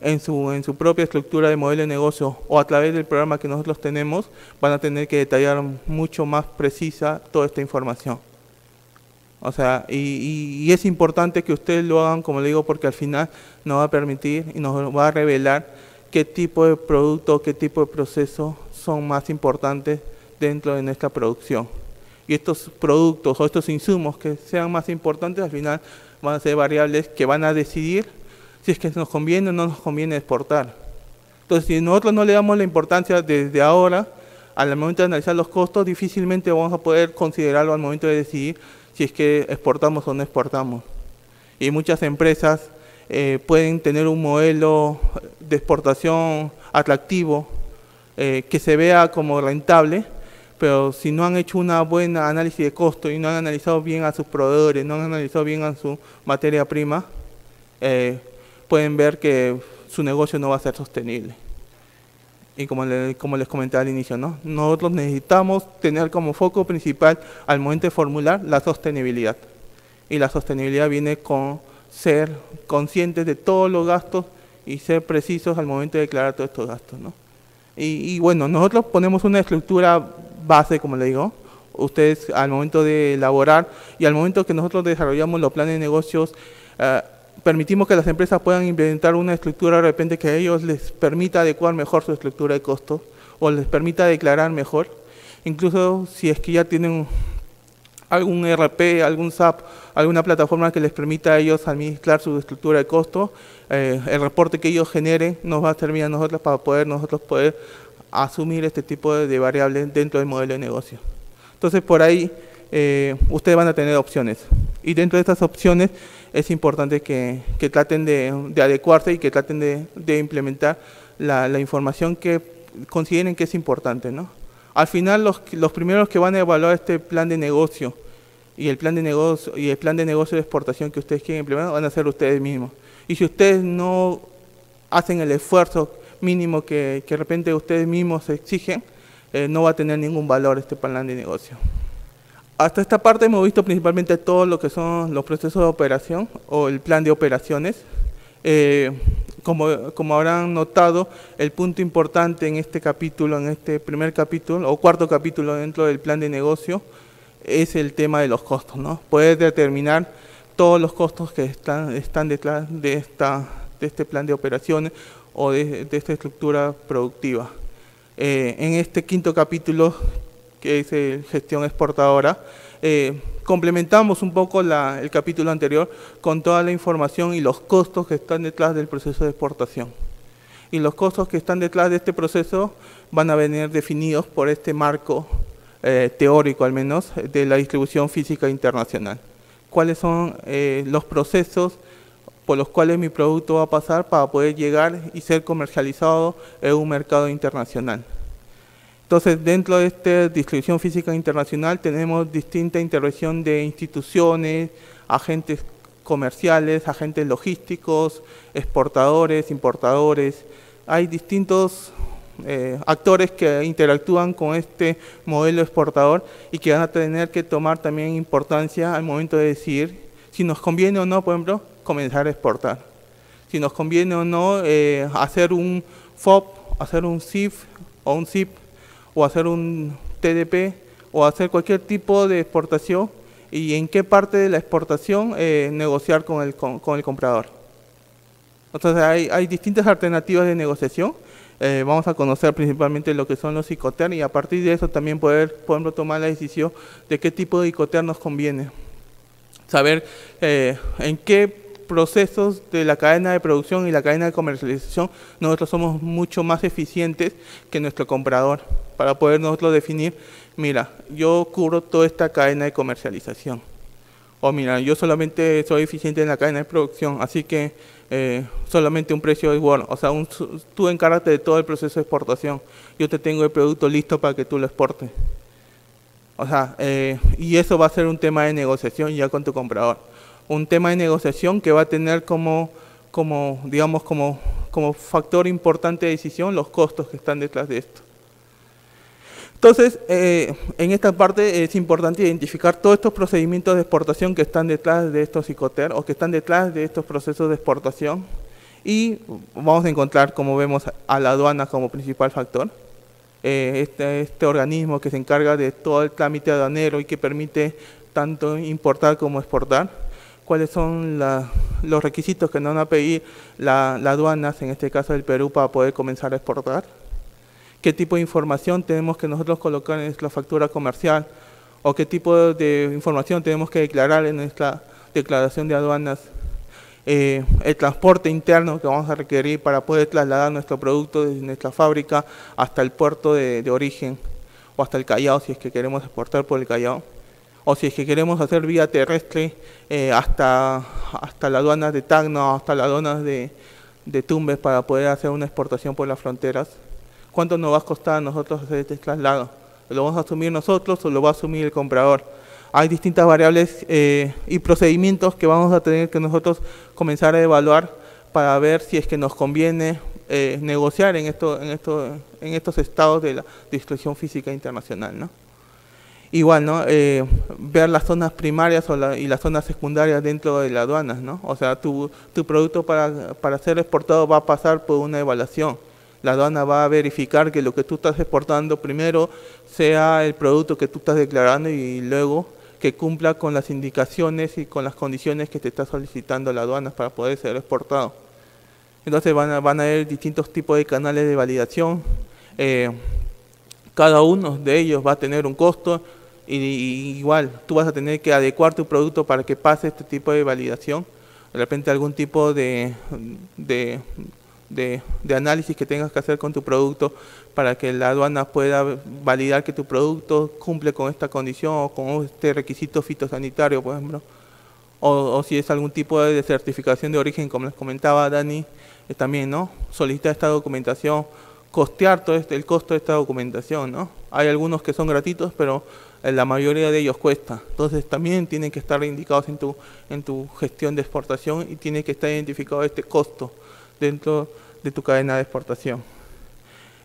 en su, en su propia estructura de modelo de negocio o a través del programa que nosotros tenemos, van a tener que detallar mucho más precisa toda esta información. O sea, y, es importante que ustedes lo hagan, como le digo, porque al final nos va a permitir y nos va a revelar qué tipo de producto, qué tipo de proceso son más importantes dentro de nuestra producción. Y estos productos o estos insumos que sean más importantes al final van a ser variables que van a decidir si es que nos conviene o no nos conviene exportar. Entonces, si nosotros no le damos la importancia desde ahora, al momento de analizar los costos, difícilmente vamos a poder considerarlo al momento de decidir si es que exportamos o no exportamos. Y muchas empresas eh, pueden tener un modelo de exportación atractivo, eh, que se vea como rentable, pero si no han hecho una buena análisis de costo y no han analizado bien a sus proveedores, no han analizado bien a su materia prima, eh, pueden ver que su negocio no va a ser sostenible. Y como, les comenté al inicio, ¿no? nosotros necesitamos tener como foco principal al momento de formular la sostenibilidad. Y la sostenibilidad viene con ser conscientes de todos los gastos y ser precisos al momento de declarar todos estos gastos. ¿no? Y, bueno, nosotros ponemos una estructura base, como le digo, ustedes al momento de elaborar y al momento que nosotros desarrollamos los planes de negocios, eh, permitimos que las empresas puedan implementar una estructura de repente que a ellos les permita adecuar mejor su estructura de costos o les permita declarar mejor, incluso si es que ya tienen algún RP, algún SAP, alguna plataforma que les permita a ellos administrar su estructura de costos, eh, el reporte que ellos generen nos va a servir a nosotros para poder nosotros poder asumir este tipo de, variables dentro del modelo de negocio. Entonces por ahí eh, ustedes van a tener opciones y dentro de estas opciones es importante que, traten de, adecuarse y que traten de, implementar la, información que consideren que es importante. ¿no? Al final, los, los primeros que van a evaluar este plan de negocio y el plan de negocio y el plan de negocio de exportación que ustedes quieren implementar van a ser ustedes mismos. Y si ustedes no hacen el esfuerzo mínimo que, de repente ustedes mismos exigen, eh, no va a tener ningún valor este plan de negocio. Hasta esta parte hemos visto principalmente todo lo que son los procesos de operación o el plan de operaciones. Eh, como, como, habrán notado, el punto importante en este capítulo, en este primer capítulo o cuarto capítulo dentro del plan de negocio, es el tema de los costos. ¿no? Poder determinar todos los costos que están, están detrás de, esta, de este plan de operaciones o de, esta estructura productiva. Eh, en este quinto capítulo que es gestión exportadora. Eh, complementamos un poco el capítulo anterior con toda la información y los costos que están detrás del proceso de exportación. Y los costos que están detrás de este proceso van a venir definidos por este marco eh, teórico al menos de la distribución física internacional. ¿Cuáles son eh, los procesos por los cuales mi producto va a pasar para poder llegar y ser comercializado en un mercado internacional? Entonces, dentro de esta distribución física internacional tenemos distinta intervención de instituciones, agentes comerciales, agentes logísticos, exportadores, importadores. Hay distintos eh, actores que interactúan con este modelo exportador y que van a tener que tomar también importancia al momento de decidir si nos conviene o no, por ejemplo, comenzar a exportar. Si nos conviene o no eh, hacer un FOB, hacer un CIF o un ZIP o hacer un TDP o hacer cualquier tipo de exportación y en qué parte de la exportación eh, negociar con el, con, el comprador. Entonces hay, hay, distintas alternativas de negociación. Eh, vamos a conocer principalmente lo que son los ICOTER y a partir de eso también poder, por tomar la decisión de qué tipo de ICOTER nos conviene. Saber eh, en qué procesos de la cadena de producción y la cadena de comercialización, nosotros somos mucho más eficientes que nuestro comprador para poder nosotros definir, mira, yo cubro toda esta cadena de comercialización. O mira, yo solamente soy eficiente en la cadena de producción, así que eh, solamente un precio es bueno. O sea, tú encárgate de todo el proceso de exportación. Yo te tengo el producto listo para que tú lo exportes. O sea, eh, y eso va a ser un tema de negociación ya con tu comprador un tema de negociación que va a tener como, digamos, como factor importante de decisión los costos que están detrás de esto. Entonces, eh, en esta parte es importante identificar todos estos procedimientos de exportación que están detrás de estos ICOTER o que están detrás de estos procesos de exportación y vamos a encontrar, como vemos, a la aduana como principal factor. Eh, este, este organismo que se encarga de todo el trámite aduanero y que permite tanto importar como exportar, cuáles son los requisitos que nos van a pedir las aduanas, en este caso del Perú, para poder comenzar a exportar, qué tipo de información tenemos que nosotros colocar en nuestra factura comercial o qué tipo de información tenemos que declarar en nuestra declaración de aduanas, eh, el transporte interno que vamos a requerir para poder trasladar nuestro producto desde nuestra fábrica hasta el puerto de, origen o hasta el Callao si es que queremos exportar por el Callao o si es que queremos hacer vía terrestre eh, hasta, hasta la aduana de Tacno, hasta las aduanas de, Tumbes para poder hacer una exportación por las fronteras. ¿Cuánto nos va a costar a nosotros hacer este traslado? ¿Lo vamos a asumir nosotros o lo va a asumir el comprador? Hay distintas variables eh, y procedimientos que vamos a tener que nosotros comenzar a evaluar para ver si es que nos conviene eh, negociar en, esto, en, en estos estados de la distribución física internacional. ¿no? Igual, ¿no? Eh, ver las zonas primarias y las zonas secundarias dentro de las aduanas, ¿no? O sea, tu, tu producto para, para ser exportado va a pasar por una evaluación la aduana va a verificar que lo que tú estás exportando primero sea el producto que tú estás declarando y luego que cumpla con las indicaciones y con las condiciones que te está solicitando la aduana para poder ser exportado. Entonces van a, van a haber distintos tipos de canales de validación. Eh, cada uno de ellos va a tener un costo y, igual tú vas a tener que adecuar tu producto para que pase este tipo de validación. De repente algún tipo de, de de, análisis que tengas que hacer con tu producto para que la aduana pueda validar que tu producto cumple con esta condición o con este requisito fitosanitario, por ejemplo. O, si es algún tipo de certificación de origen, como les comentaba Dani, eh, también, ¿no? Solicitar esta documentación, costear todo este, el costo de esta documentación, ¿no? Hay algunos que son gratuitos, pero eh, la mayoría de ellos cuesta. Entonces también tienen que estar indicados en tu, en tu gestión de exportación y tiene que estar identificado este costo dentro de tu cadena de exportación.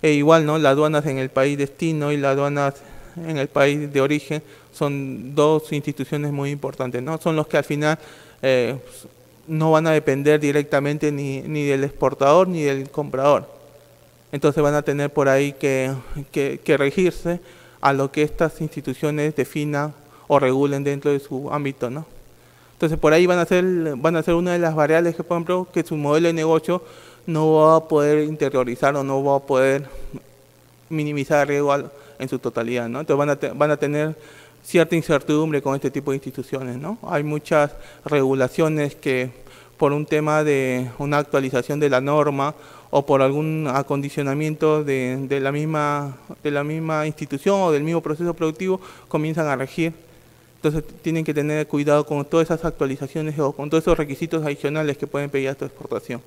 E igual, ¿no? Las aduanas en el país destino y las aduanas en el país de origen son dos instituciones muy importantes, ¿no? Son los que al final eh, no van a depender directamente ni, ni, del exportador ni del comprador. Entonces van a tener por ahí que, que regirse a lo que estas instituciones definan o regulen dentro de su ámbito, ¿no? Entonces por ahí van a ser, van a ser una de las variables que, por ejemplo, que su modelo de negocio no va a poder interiorizar o no va a poder minimizar el riesgo en su totalidad. ¿no? Entonces van a, van a tener cierta incertidumbre con este tipo de instituciones. ¿no? Hay muchas regulaciones que por un tema de una actualización de la norma o por algún acondicionamiento de, de, la misma, de la misma institución o del mismo proceso productivo comienzan a regir entonces tienen que tener cuidado con todas esas actualizaciones o con todos esos requisitos adicionales que pueden pedir a tu exportación.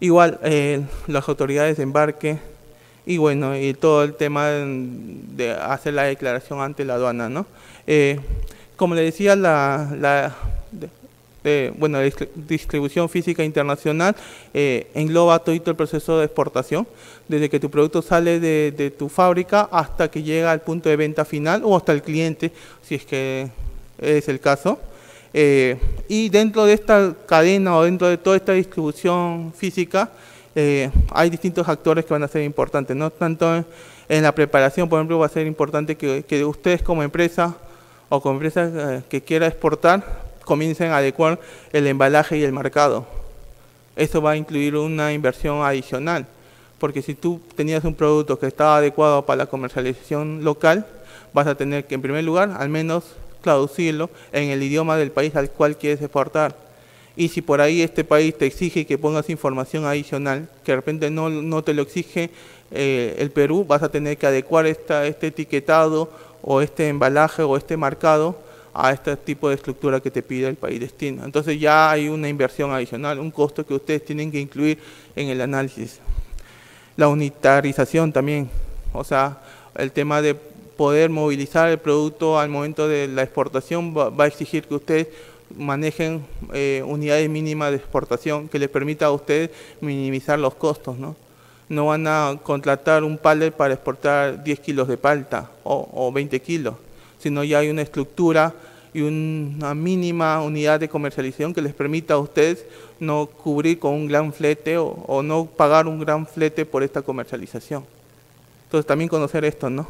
Igual eh, las autoridades de embarque y bueno, y todo el tema de hacer la declaración ante la aduana, ¿no? Eh, como le decía, la, la bueno, distribución física internacional eh, engloba todo el proceso de exportación, desde que tu producto sale de, tu fábrica hasta que llega al punto de venta final o hasta el cliente, si es que es el caso. Eh, y dentro de esta cadena o dentro de toda esta distribución física, eh, hay distintos actores que van a ser importantes, no tanto en, la preparación, por ejemplo, va a ser importante que, ustedes como empresa o como empresa eh, que quiera exportar, comiencen a adecuar el embalaje y el mercado. Eso va a incluir una inversión adicional, porque si tú tenías un producto que estaba adecuado para la comercialización local, vas a tener que en primer lugar al menos traducirlo en el idioma del país al cual quieres exportar. Y si por ahí este país te exige que pongas información adicional, que de repente no, no te lo exige eh, el Perú, vas a tener que adecuar esta, este etiquetado o este embalaje o este marcado a este tipo de estructura que te pide el país destino. Entonces ya hay una inversión adicional, un costo que ustedes tienen que incluir en el análisis. La unitarización también, o sea, el tema de poder movilizar el producto al momento de la exportación va, a exigir que ustedes manejen eh, unidades mínimas de exportación que les permita a ustedes minimizar los costos. ¿no? no van a contratar un pallet para exportar 10 kilos de palta o, o 20 kilos, sino ya hay una estructura y una mínima unidad de comercialización que les permita a ustedes no cubrir con un gran flete o, o no pagar un gran flete por esta comercialización. Entonces también conocer esto, ¿no?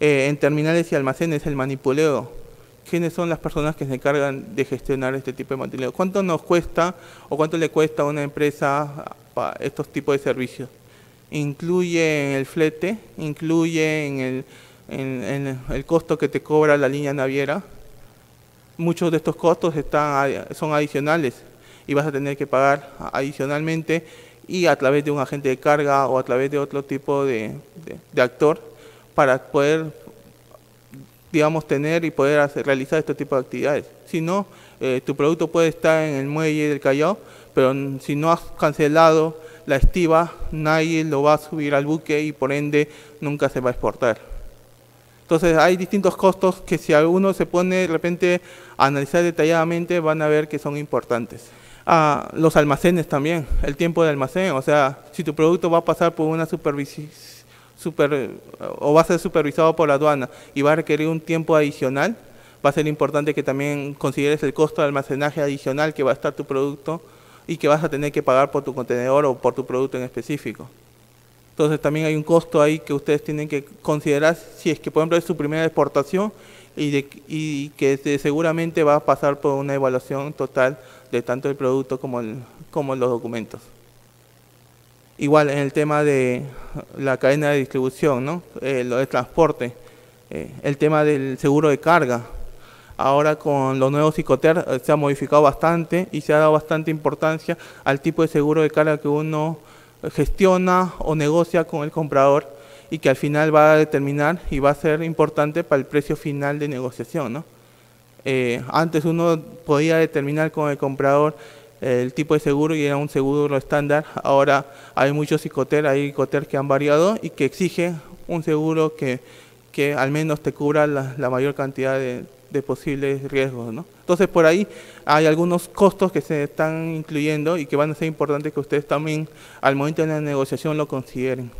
Eh, en terminales y almacenes el manipuleo quiénes son las personas que se encargan de gestionar este tipo de mantenimiento. ¿Cuánto nos cuesta o cuánto le cuesta a una empresa para estos tipos de servicios? Incluye el flete, incluye en el, en el costo que te cobra la línea naviera. Muchos de estos costos están, son adicionales y vas a tener que pagar adicionalmente y a través de un agente de carga o a través de otro tipo de, actor para poder, digamos, tener y poder realizar este tipo de actividades. Si no, eh, tu producto puede estar en el muelle del Callao, pero si no has cancelado la estiva, nadie lo va a subir al buque y por ende nunca se va a exportar. Entonces hay distintos costos que si alguno se pone de repente a analizar detalladamente van a ver que son importantes a los almacenes también, el tiempo de almacén, o sea, si tu producto va a pasar por una supervisión super, o va a ser supervisado por la aduana y va a requerir un tiempo adicional, va a ser importante que también consideres el costo de almacenaje adicional que va a estar tu producto y que vas a tener que pagar por tu contenedor o por tu producto en específico. Entonces también hay un costo ahí que ustedes tienen que considerar si es que por ejemplo es su primera exportación y, de, y que seguramente va a pasar por una evaluación total de tanto el producto como, el, como los documentos. Igual en el tema de la cadena de distribución, ¿no? Eh, lo de transporte, eh, el tema del seguro de carga. Ahora con los nuevos Icoter eh, se ha modificado bastante y se ha dado bastante importancia al tipo de seguro de carga que uno gestiona o negocia con el comprador y que al final va a determinar y va a ser importante para el precio final de negociación. ¿no? Eh, antes uno podía determinar con el comprador el tipo de seguro y era un seguro estándar. Ahora hay muchos psicoter, hay psicoter que han variado y que exigen un seguro que, que al menos te cubra la, mayor cantidad de, posibles riesgos. ¿no? Entonces por ahí hay algunos costos que se están incluyendo y que van a ser importantes que ustedes también al momento de la negociación lo consideren.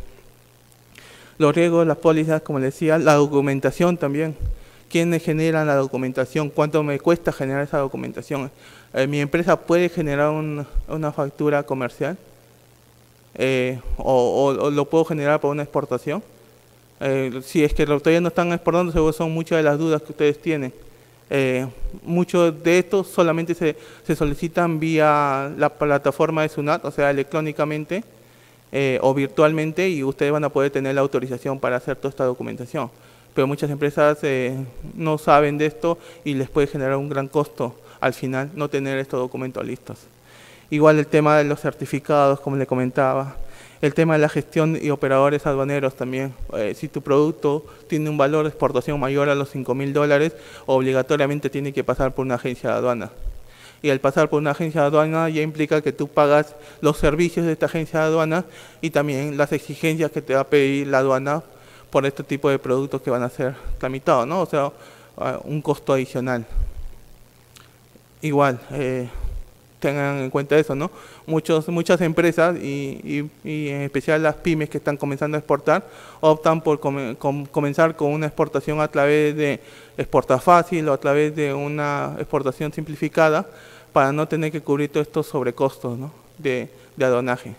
Los riesgos, las pólizas, como les decía, la documentación también quiénes generan la documentación, cuánto me cuesta generar esa documentación. Eh, mi empresa puede generar una factura comercial eh, o, lo puedo generar para una exportación. Eh, si es que todavía no están exportando, seguro son muchas de las dudas que ustedes tienen. Muchos de estos solamente se, se, solicitan vía la plataforma de SUNAT, o sea, electrónicamente o virtualmente, y ustedes van a poder tener la autorización para hacer toda esta documentación pero muchas empresas eh, no saben de esto y les puede generar un gran costo al final no tener estos documentos listos. Igual el tema de los certificados, como le comentaba, el tema de la gestión y operadores aduaneros también. Eh, si tu producto tiene un valor de exportación mayor a los 5 mil dólares, obligatoriamente tiene que pasar por una agencia de aduana. Y al pasar por una agencia de aduana ya implica que tú pagas los servicios de esta agencia de aduana y también las exigencias que te va a pedir la aduana por este tipo de productos que van a ser tramitados, ¿no? O sea, ah, un costo adicional. Igual, eh, tengan en cuenta eso, ¿no? Muchos, muchas empresas y, en especial las pymes que están comenzando a exportar optan por comenzar con una exportación a través de exporta fácil o a través de una exportación simplificada para no tener que cubrir todos estos sobrecostos ¿no? de, de adonaje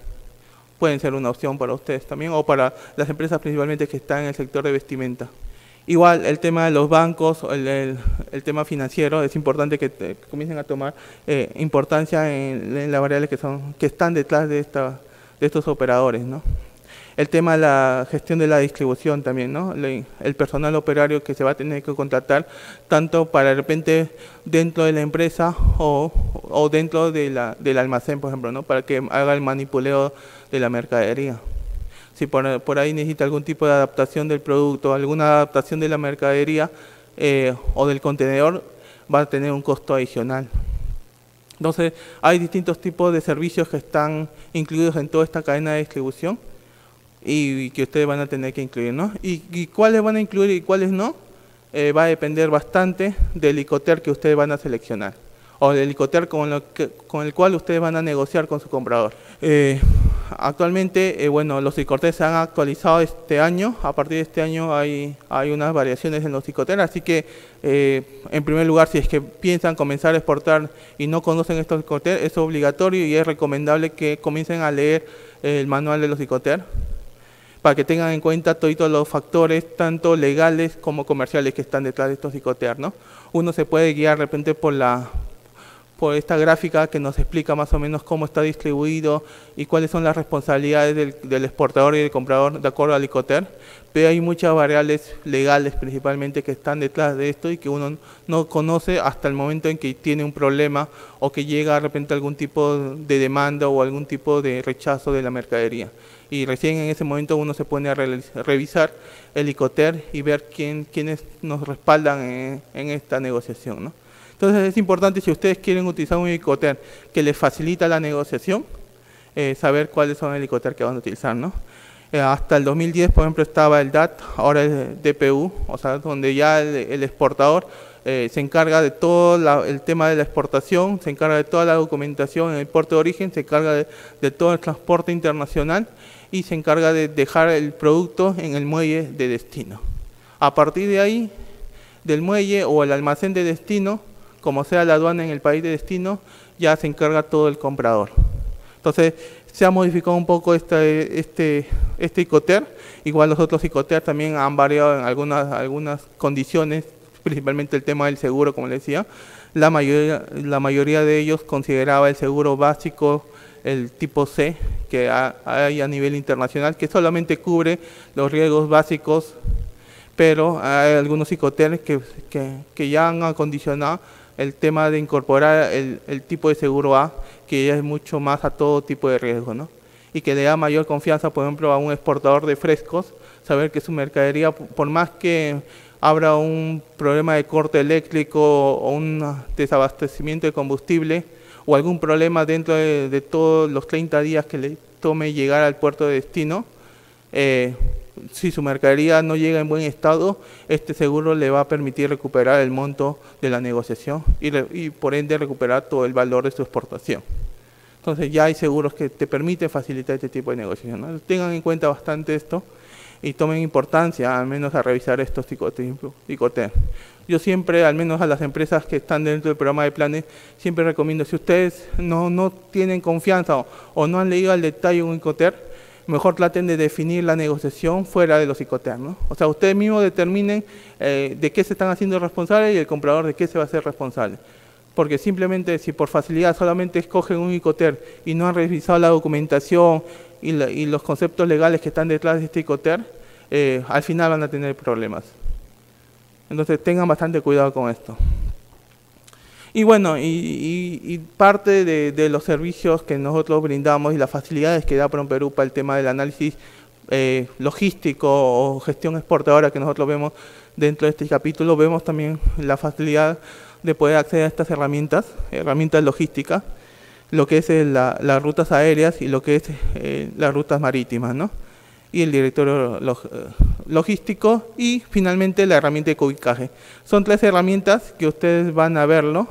pueden ser una opción para ustedes también o para las empresas principalmente que están en el sector de vestimenta. Igual el tema de los bancos, el, el, tema financiero, es importante que, comiencen a tomar eh, importancia en, las variables que, son, que están detrás de, esta, de estos operadores. ¿no? El tema de la gestión de la distribución también, ¿no? el personal operario que se va a tener que contratar tanto para de repente dentro de la empresa o, o dentro de la, del almacén, por ejemplo, ¿no? para que haga el manipuleo de la mercadería. Si por, ahí necesita algún tipo de adaptación del producto, alguna adaptación de la mercadería eh, o del contenedor, va a tener un costo adicional. Entonces, hay distintos tipos de servicios que están incluidos en toda esta cadena de distribución y, que ustedes van a tener que incluir, ¿no? Y, cuáles van a incluir y cuáles no, eh, va a depender bastante del icoter que ustedes van a seleccionar o del icoter con, lo con el cual ustedes van a negociar con su comprador. Eh, actualmente, eh, bueno, los icoteres se han actualizado este año. A partir de este año hay, hay unas variaciones en los icoteres, así que eh, en primer lugar, si es que piensan comenzar a exportar y no conocen estos icoteres, es obligatorio y es recomendable que comiencen a leer el manual de los icoteres para que tengan en cuenta todos los factores, tanto legales como comerciales que están detrás de estos ICOTER. ¿no? Uno se puede guiar de repente por la por esta gráfica que nos explica más o menos cómo está distribuido y cuáles son las responsabilidades del, exportador y del comprador de acuerdo al ICOTER, pero hay muchas variables legales principalmente que están detrás de esto y que uno no conoce hasta el momento en que tiene un problema o que llega de repente algún tipo de demanda o algún tipo de rechazo de la mercadería. Y recién en ese momento uno se pone a revisar el ICOTER y ver quién, quiénes nos respaldan en, en esta negociación. ¿no? Entonces es importante si ustedes quieren utilizar un helicóptero que les facilita la negociación, eh, saber cuáles son el helicóptero que van a utilizar, ¿no? Eh, hasta el 2010, por ejemplo, estaba el DAT, ahora es DPU, o sea, donde ya el, exportador eh, se encarga de todo el tema de la exportación, se encarga de toda la documentación en el puerto de origen, se encarga de, de todo el transporte internacional y se encarga de dejar el producto en el muelle de destino. A partir de ahí, del muelle o el almacén de destino, como sea la aduana en el país de destino, ya se encarga todo el comprador. Entonces, se ha modificado un poco este, este, este ICOTER, igual los otros ICOTER también han variado en algunas, algunas condiciones, principalmente el tema del seguro, como les decía. La mayoría, la mayoría de ellos consideraba el seguro básico, el tipo C, que hay a nivel internacional, que solamente cubre los riesgos básicos, pero hay algunos ICOTER que, que, que ya han acondicionado el tema de incorporar el, tipo de seguro A, que es mucho más a todo tipo de riesgo, ¿no? Y que le da mayor confianza, por ejemplo, a un exportador de frescos, saber que su mercadería, por más que habrá un problema de corte eléctrico o un desabastecimiento de combustible o algún problema dentro de, todos los 30 días que le tome llegar al puerto de destino, eh, si su mercadería no llega en buen estado, este seguro le va a permitir recuperar el monto de la negociación y, por ende recuperar todo el valor de su exportación. Entonces ya hay seguros que te permiten facilitar este tipo de negociación. Tengan en cuenta bastante esto y tomen importancia al menos a revisar estos ticotes. Yo siempre, al menos a las empresas que están dentro del programa de planes, siempre recomiendo, si ustedes no, no tienen confianza o, o no han leído al detalle un ICOTER, mejor traten de definir la negociación fuera de los psicoteas. O sea, ustedes mismos determinen eh, de qué se están haciendo responsables y el comprador de qué se va a hacer responsable. Porque simplemente si por facilidad solamente escogen un ICOTER y no han revisado la documentación y, los conceptos legales que están detrás de este ICOTER, eh, al final van a tener problemas. Entonces tengan bastante cuidado con esto. Y bueno, y, parte de, los servicios que nosotros brindamos y las facilidades que da Perú para el tema del análisis eh, logístico o gestión exportadora que nosotros vemos dentro de este capítulo, vemos también la facilidad de poder acceder a estas herramientas, herramientas logísticas, lo que es eh, las rutas aéreas y lo que es eh, las rutas marítimas, ¿no? y el directorio logístico y finalmente la herramienta de cubicaje. Son tres herramientas que ustedes van a verlo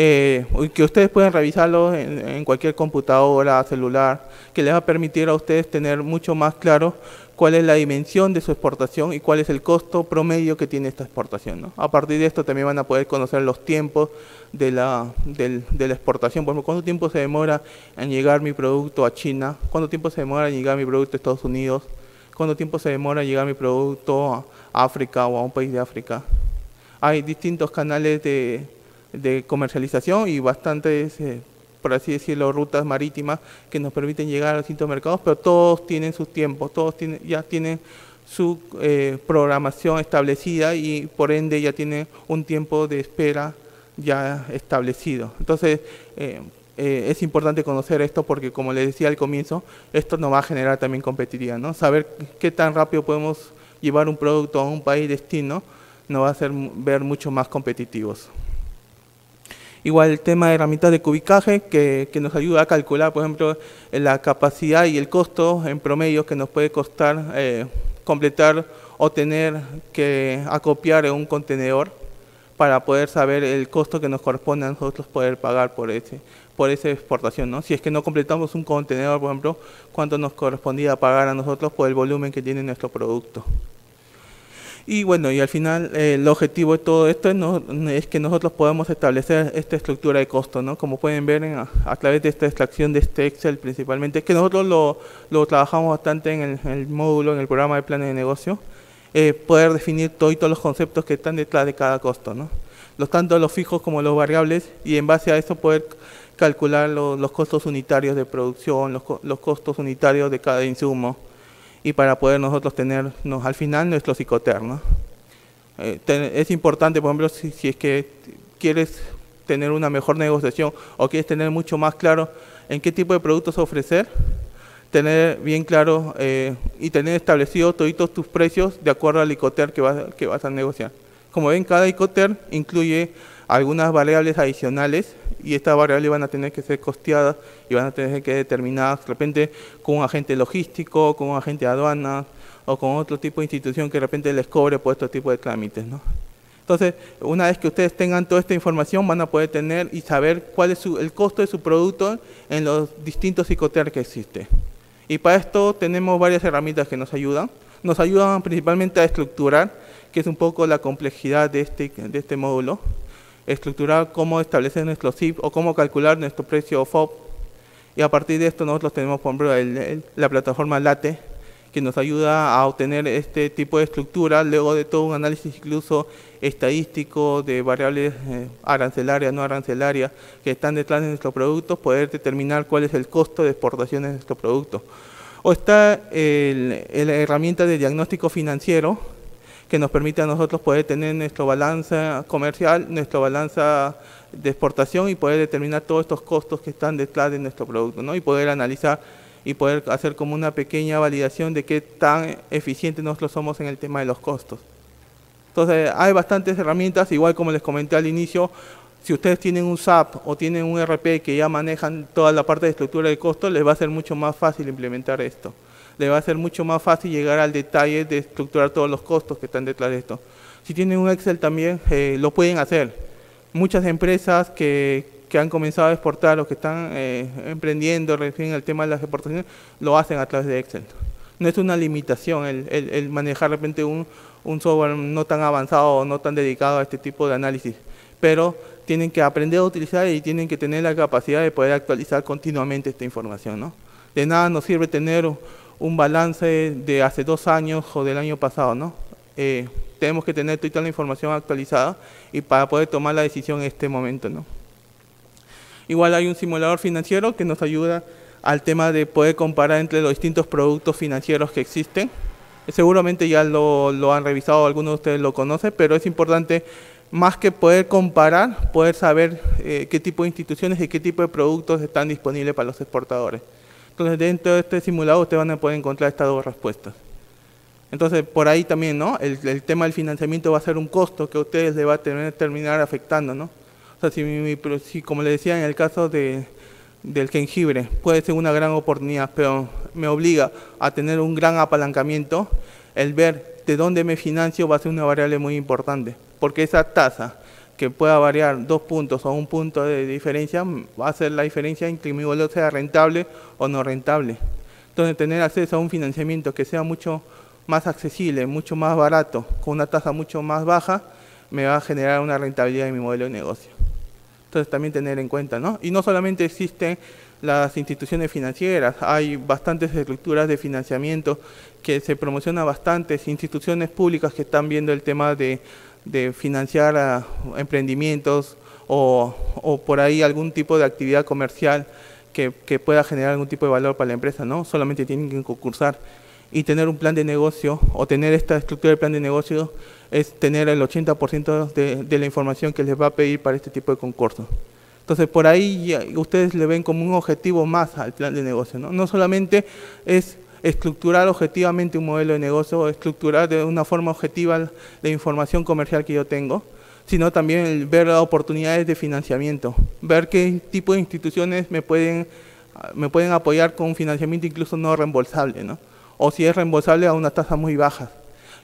eh, que ustedes pueden revisarlo en, cualquier computadora, celular, que les va a permitir a ustedes tener mucho más claro cuál es la dimensión de su exportación y cuál es el costo promedio que tiene esta exportación. A partir de esto también van a poder conocer los tiempos de la, de la exportación. Por ejemplo, cuánto tiempo se demora en llegar mi producto a China, cuánto tiempo se demora en llegar mi producto a Estados Unidos, cuánto tiempo se demora llegar mi producto a África o a un país de África. Hay distintos canales de, comercialización y bastantes, eh, por así decirlo, rutas marítimas que nos permiten llegar a distintos mercados, pero todos tienen sus tiempos, todos ya tienen su eh, programación establecida y por ende ya tienen un tiempo de espera ya establecido. Entonces, eh, es importante conocer esto porque, como les decía al comienzo, esto nos va a generar también competitividad. Saber qué tan rápido podemos llevar un producto a un país destino nos va a hacer ver mucho más competitivos. Igual el tema de herramientas de cubicaje que, nos ayuda a calcular, por ejemplo, la capacidad y el costo en promedio que nos puede costar eh, completar o tener que acopiar en un contenedor para poder saber el costo que nos corresponde a nosotros poder pagar por ese por esa exportación. ¿no? Si es que no completamos un contenedor, por ejemplo, cuánto nos correspondía pagar a nosotros por el volumen que tiene nuestro producto. Y bueno, y al final eh, el objetivo de todo esto es, que nosotros podamos establecer esta estructura de costo, ¿no? Como pueden ver a, través de esta extracción de este Excel principalmente, que nosotros lo, lo trabajamos bastante en el, módulo, en el programa de planes de negocio, eh, poder definir todos los conceptos que están detrás de cada costo, ¿no? Los, tanto los fijos como los variables, y en base a eso poder calcular los costos unitarios de producción, los, los costos unitarios de cada insumo, y para poder nosotros tener al final nuestro psicoter. Eh, es importante, por ejemplo, si, es que quieres tener una mejor negociación o quieres tener mucho más claro en qué tipo de productos ofrecer, tener bien claro eh, y tener establecido todos tus precios de acuerdo al icoter que vas, que vas a negociar. Como ven, cada icoter incluye algunas variables adicionales y estas variables van a tener que ser costeadas y van a tener que ser determinadas de repente con un agente logístico, con un agente de aduana o con otro tipo de institución que de repente les cobre por este tipo de trámites. ¿no? Entonces, una vez que ustedes tengan toda esta información, van a poder tener y saber cuál es el costo de su producto en los distintos psicotear que existen. Y para esto tenemos varias herramientas que nos ayudan. Nos ayudan principalmente a estructurar, que es un poco la complejidad de este, de este módulo estructurar cómo establecer nuestro SIP o cómo calcular nuestro precio FOB. Y a partir de esto nosotros tenemos, por ejemplo, la plataforma LATE, que nos ayuda a obtener este tipo de estructura, luego de todo un análisis incluso estadístico de variables eh, arancelarias, no arancelarias, que están detrás de nuestros productos, poder determinar cuál es el costo de exportación de nuestro producto. O está la herramienta de diagnóstico financiero, que nos permite a nosotros poder tener nuestra balanza comercial, nuestra balanza de exportación y poder determinar todos estos costos que están detrás de nuestro producto, ¿no? Y poder analizar y poder hacer como una pequeña validación de qué tan eficientes nosotros somos en el tema de los costos. Entonces, hay bastantes herramientas, igual como les comenté al inicio, si ustedes tienen un SAP o tienen un RP que ya manejan toda la parte de estructura de costos, les va a ser mucho más fácil implementar esto le va a ser mucho más fácil llegar al detalle de estructurar todos los costos que están detrás de esto. Si tienen un Excel también, eh, lo pueden hacer. Muchas empresas que, han comenzado a exportar o que están eh, emprendiendo en el tema de las exportaciones, lo hacen a través de Excel. No es una limitación el, manejar de repente un, un software no tan avanzado o no tan dedicado a este tipo de análisis, pero tienen que aprender a utilizar y tienen que tener la capacidad de poder actualizar continuamente esta información. ¿no? De nada nos sirve tener un balance de hace dos años o del año pasado, ¿no? Eh, tenemos que tener toda la información actualizada y para poder tomar la decisión en este momento, ¿no? Igual hay un simulador financiero que nos ayuda al tema de poder comparar entre los distintos productos financieros que existen. Seguramente ya lo, han revisado, algunos de ustedes lo conocen, pero es importante más que poder comparar, poder saber eh, qué tipo de instituciones y qué tipo de productos están disponibles para los exportadores. Entonces dentro de este simulador ustedes van a poder encontrar estas dos respuestas. Entonces por ahí también, ¿no? El, tema del financiamiento va a ser un costo que a ustedes les va a terminar afectando, ¿no? O sea, si, como le decía en el caso de, del jengibre, puede ser una gran oportunidad, pero me obliga a tener un gran apalancamiento, el ver de dónde me financio va a ser una variable muy importante, porque esa tasa que pueda variar dos puntos o un punto de diferencia, va a ser la diferencia en que mi valor sea rentable o no rentable. Entonces, tener acceso a un financiamiento que sea mucho más accesible, mucho más barato, con una tasa mucho más baja, me va a generar una rentabilidad en mi modelo de negocio. Entonces, también tener en cuenta, ¿no? Y no solamente existen las instituciones financieras, hay bastantes estructuras de financiamiento que se promociona bastantes instituciones públicas que están viendo el tema de de financiar emprendimientos o, o, por ahí algún tipo de actividad comercial que, que, pueda generar algún tipo de valor para la empresa, ¿no? Solamente tienen que concursar y tener un plan de negocio o tener esta estructura de plan de negocio es tener el 80% de, de la información que les va a pedir para este tipo de concurso. Entonces, por ahí ustedes le ven como un objetivo más al plan de negocio, ¿no? No solamente es estructurar objetivamente un modelo de negocio, estructurar de una forma objetiva la información comercial que yo tengo, sino también ver las oportunidades de financiamiento, ver qué tipo de instituciones me pueden, me pueden apoyar con un financiamiento incluso no reembolsable, ¿no? o si es reembolsable a una tasa muy baja,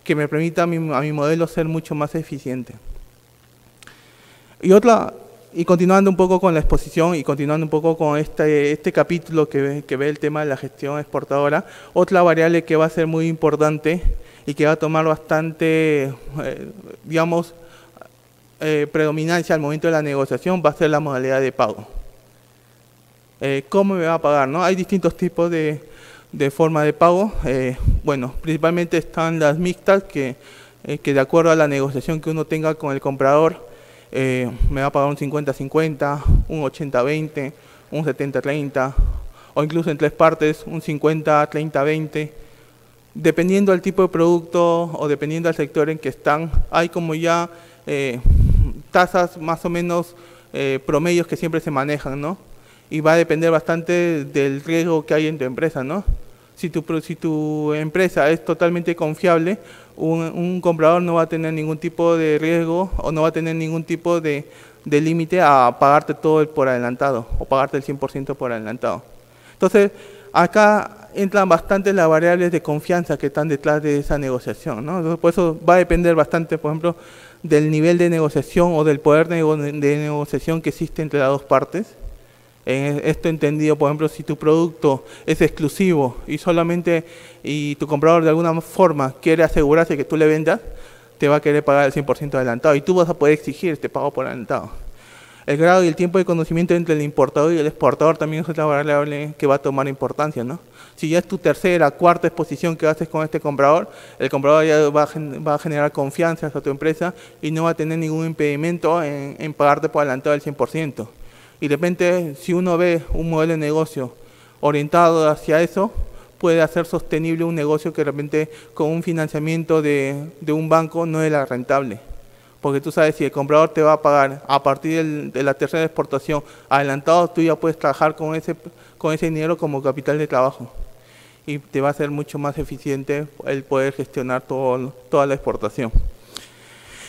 que me permita a mi, a mi modelo ser mucho más eficiente. Y otra, y continuando un poco con la exposición y continuando un poco con este, este capítulo que ve, que ve el tema de la gestión exportadora, otra variable que va a ser muy importante y que va a tomar bastante, eh, digamos, eh, predominancia al momento de la negociación va a ser la modalidad de pago. Eh, ¿Cómo me va a pagar? No? Hay distintos tipos de, de forma de pago. bueno, principalmente están las mixtas que, que de acuerdo a la negociación que uno tenga con el comprador, me va a pagar un 50-50, un 80-20, un 70-30, o incluso en tres partes, un 50-30-20. Dependiendo del tipo de producto o dependiendo del sector en que están, hay como ya eh, tasas más o menos eh, promedios que siempre se manejan, ¿no? Y va a depender bastante del riesgo que hay en tu empresa, ¿no? Si tu empresa es totalmente confiable, un, un comprador no va a tener ningún tipo de riesgo o no va a tener ningún tipo de, de límite a pagarte todo por adelantado o pagarte el 100% por adelantado. Entonces, acá entran bastante las variables de confianza que están detrás de esa negociación. ¿no? por eso va a depender bastante, por ejemplo, del nivel de negociación o del poder de, negociación que existe entre las dos partes. En esto entendido, por ejemplo, si tu producto es exclusivo y solamente y tu comprador de alguna forma quiere asegurarse que tú le vendas, te va a querer pagar el 100% adelantado y tú vas a poder exigir este pago por adelantado. El grado y el tiempo de conocimiento entre el importador y el exportador también es otra variable que va a tomar importancia, ¿no? Si ya es tu tercera, cuarta exposición que haces con este comprador, el comprador ya va a, generar confianza a tu empresa y no va a tener ningún impedimento en, en pagarte por adelantado el 100%. Y de repente, si uno ve un modelo de negocio orientado hacia eso, puede hacer sostenible un negocio que de repente con un financiamiento de, de un banco no era rentable porque tú sabes si el comprador te va a pagar a partir de la tercera exportación adelantado, tú ya puedes trabajar con ese, con ese dinero como capital de trabajo y te va a ser mucho más eficiente el poder gestionar todo, toda la exportación.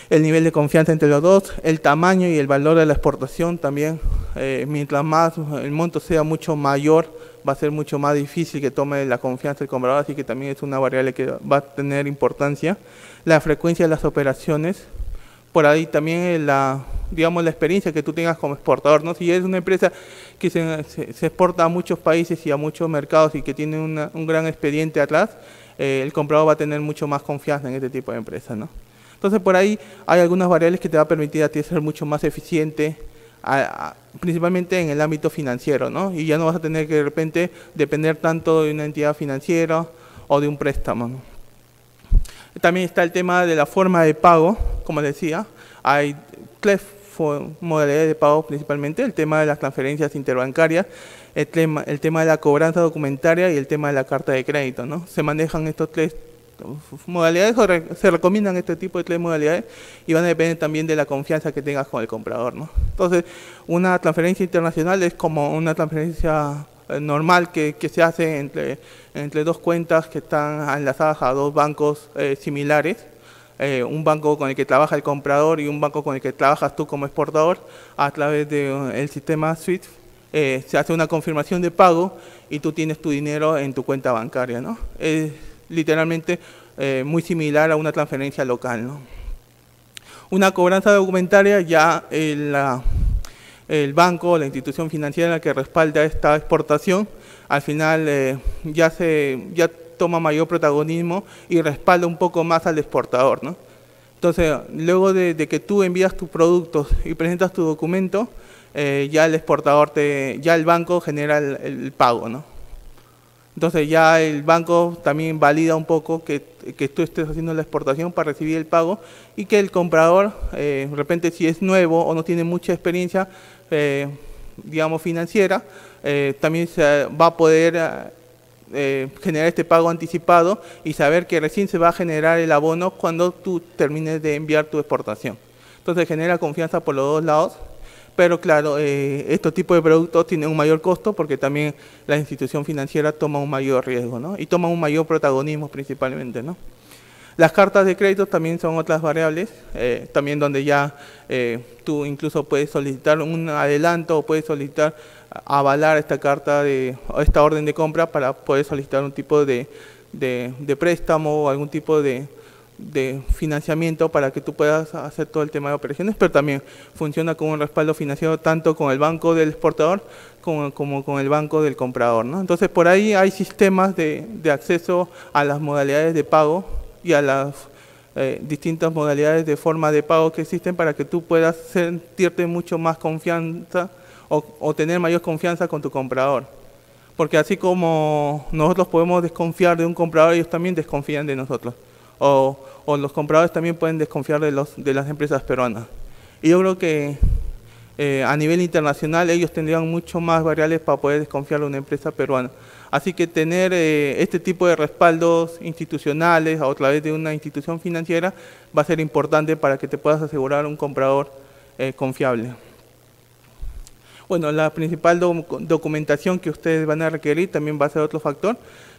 El nivel de confianza entre los dos, el tamaño y el valor de la exportación también, eh, mientras más el monto sea mucho mayor, va a ser mucho más difícil que tome la confianza el comprador, así que también es una variable que va a tener importancia. La frecuencia de las operaciones, por ahí también la, digamos, la experiencia que tú tengas como exportador, ¿no? Si eres una empresa que se, exporta a muchos países y a muchos mercados y que tiene un gran expediente atrás, eh, el comprador va a tener mucho más confianza en este tipo de empresas, ¿no? Entonces por ahí hay algunas variables que te va a permitir a ti ser mucho más eficiente, principalmente en el ámbito financiero, ¿no? Y ya no vas a tener que de repente depender tanto de una entidad financiera o de un préstamo. También está el tema de la forma de pago, como decía, hay tres modalidades de pago principalmente, el tema de las transferencias interbancarias, el tema, el tema de la cobranza documentaria y el tema de la carta de crédito. ¿no? Se manejan estos tres modalidades, se recomiendan este tipo de tres modalidades y van a depender también de la confianza que tengas con el comprador. ¿no? Entonces, una transferencia internacional es como una transferencia eh, normal que, que, se hace entre, entre dos cuentas que están enlazadas a dos bancos eh, similares, eh, un banco con el que trabaja el comprador y un banco con el que trabajas tú como exportador a través del el sistema SWIFT. se hace una confirmación de pago y tú tienes tu dinero en tu cuenta bancaria. ¿no? Literalmente muy similar a una transferencia local. Una cobranza documentaria ya el banco o la institución financiera que respalda esta exportación, al final eh, ya, se, ya toma mayor protagonismo y respalda un poco más al exportador. ¿no? Entonces, luego de, que tú envías tus productos y presentas tu documento, eh, ya el exportador, te, ya el banco genera el, pago. ¿no? Entonces ya el banco también valida un poco que, que, tú estés haciendo la exportación para recibir el pago y que el comprador, eh, de repente si es nuevo o no tiene mucha experiencia, eh, digamos, financiera, eh, también se va a poder eh, generar este pago anticipado y saber que recién se va a generar el abono cuando tú termines de enviar tu exportación. Entonces genera confianza por los dos lados, pero claro, estos tipos de productos tienen un mayor costo porque también la institución financiera toma un mayor riesgo ¿no? y toma un mayor protagonismo principalmente. ¿no? Las cartas de crédito también son otras variables, eh, también donde ya eh, tú incluso puedes solicitar un adelanto o puedes solicitar avalar esta carta de esta orden de compra para poder solicitar un tipo de, préstamo o algún tipo de, financiamiento para que tú puedas hacer todo el tema de operaciones, pero también funciona como un respaldo financiero tanto con el banco del exportador como, con el banco del comprador. ¿no? Entonces por ahí hay sistemas de, de acceso a las modalidades de pago y a las eh, distintas modalidades de forma de pago que existen para que tú puedas sentirte mucho más confianza o, tener mayor confianza con tu comprador. Porque así como nosotros podemos desconfiar de un comprador, ellos también desconfían de nosotros. O, los compradores también pueden desconfiar de, los, de las empresas peruanas. Y yo creo que eh, a nivel internacional ellos tendrían mucho más variables para poder desconfiar de una empresa peruana. Así que tener eh, este tipo de respaldos institucionales a través de una institución financiera va a ser importante para que te puedas asegurar un comprador eh, confiable. Bueno, la principal documentación que ustedes van a requerir también va a ser otro factor.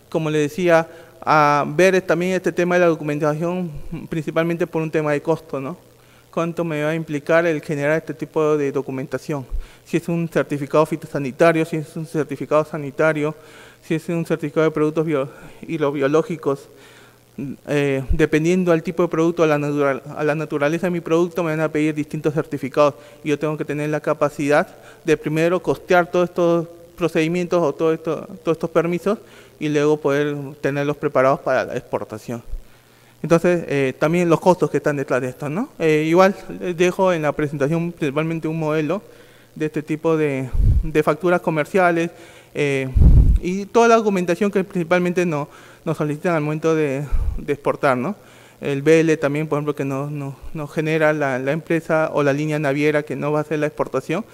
Como les decía, a ver también este tema de la documentación principalmente por un tema de costo, ¿no? ¿Cuánto me va a implicar el generar este tipo de documentación? Si es un certificado fitosanitario, si es un certificado sanitario, si es un certificado de productos bio y los biológicos, eh, dependiendo al tipo de producto, a la, a la naturaleza de mi producto, me van a pedir distintos certificados. Y yo tengo que tener la capacidad de primero costear todos estos procedimientos o todo esto, todos estos permisos y luego poder tenerlos preparados para la exportación. Entonces, eh, también los costos que están detrás de esto, ¿no? Eh, igual dejo en la presentación principalmente un modelo de este tipo de, de facturas comerciales y toda la documentación que principalmente no, nos solicitan al momento de, exportar, ¿no? El BL también, por ejemplo, que nos no, genera la, empresa o la línea naviera que no va a hacer la exportación,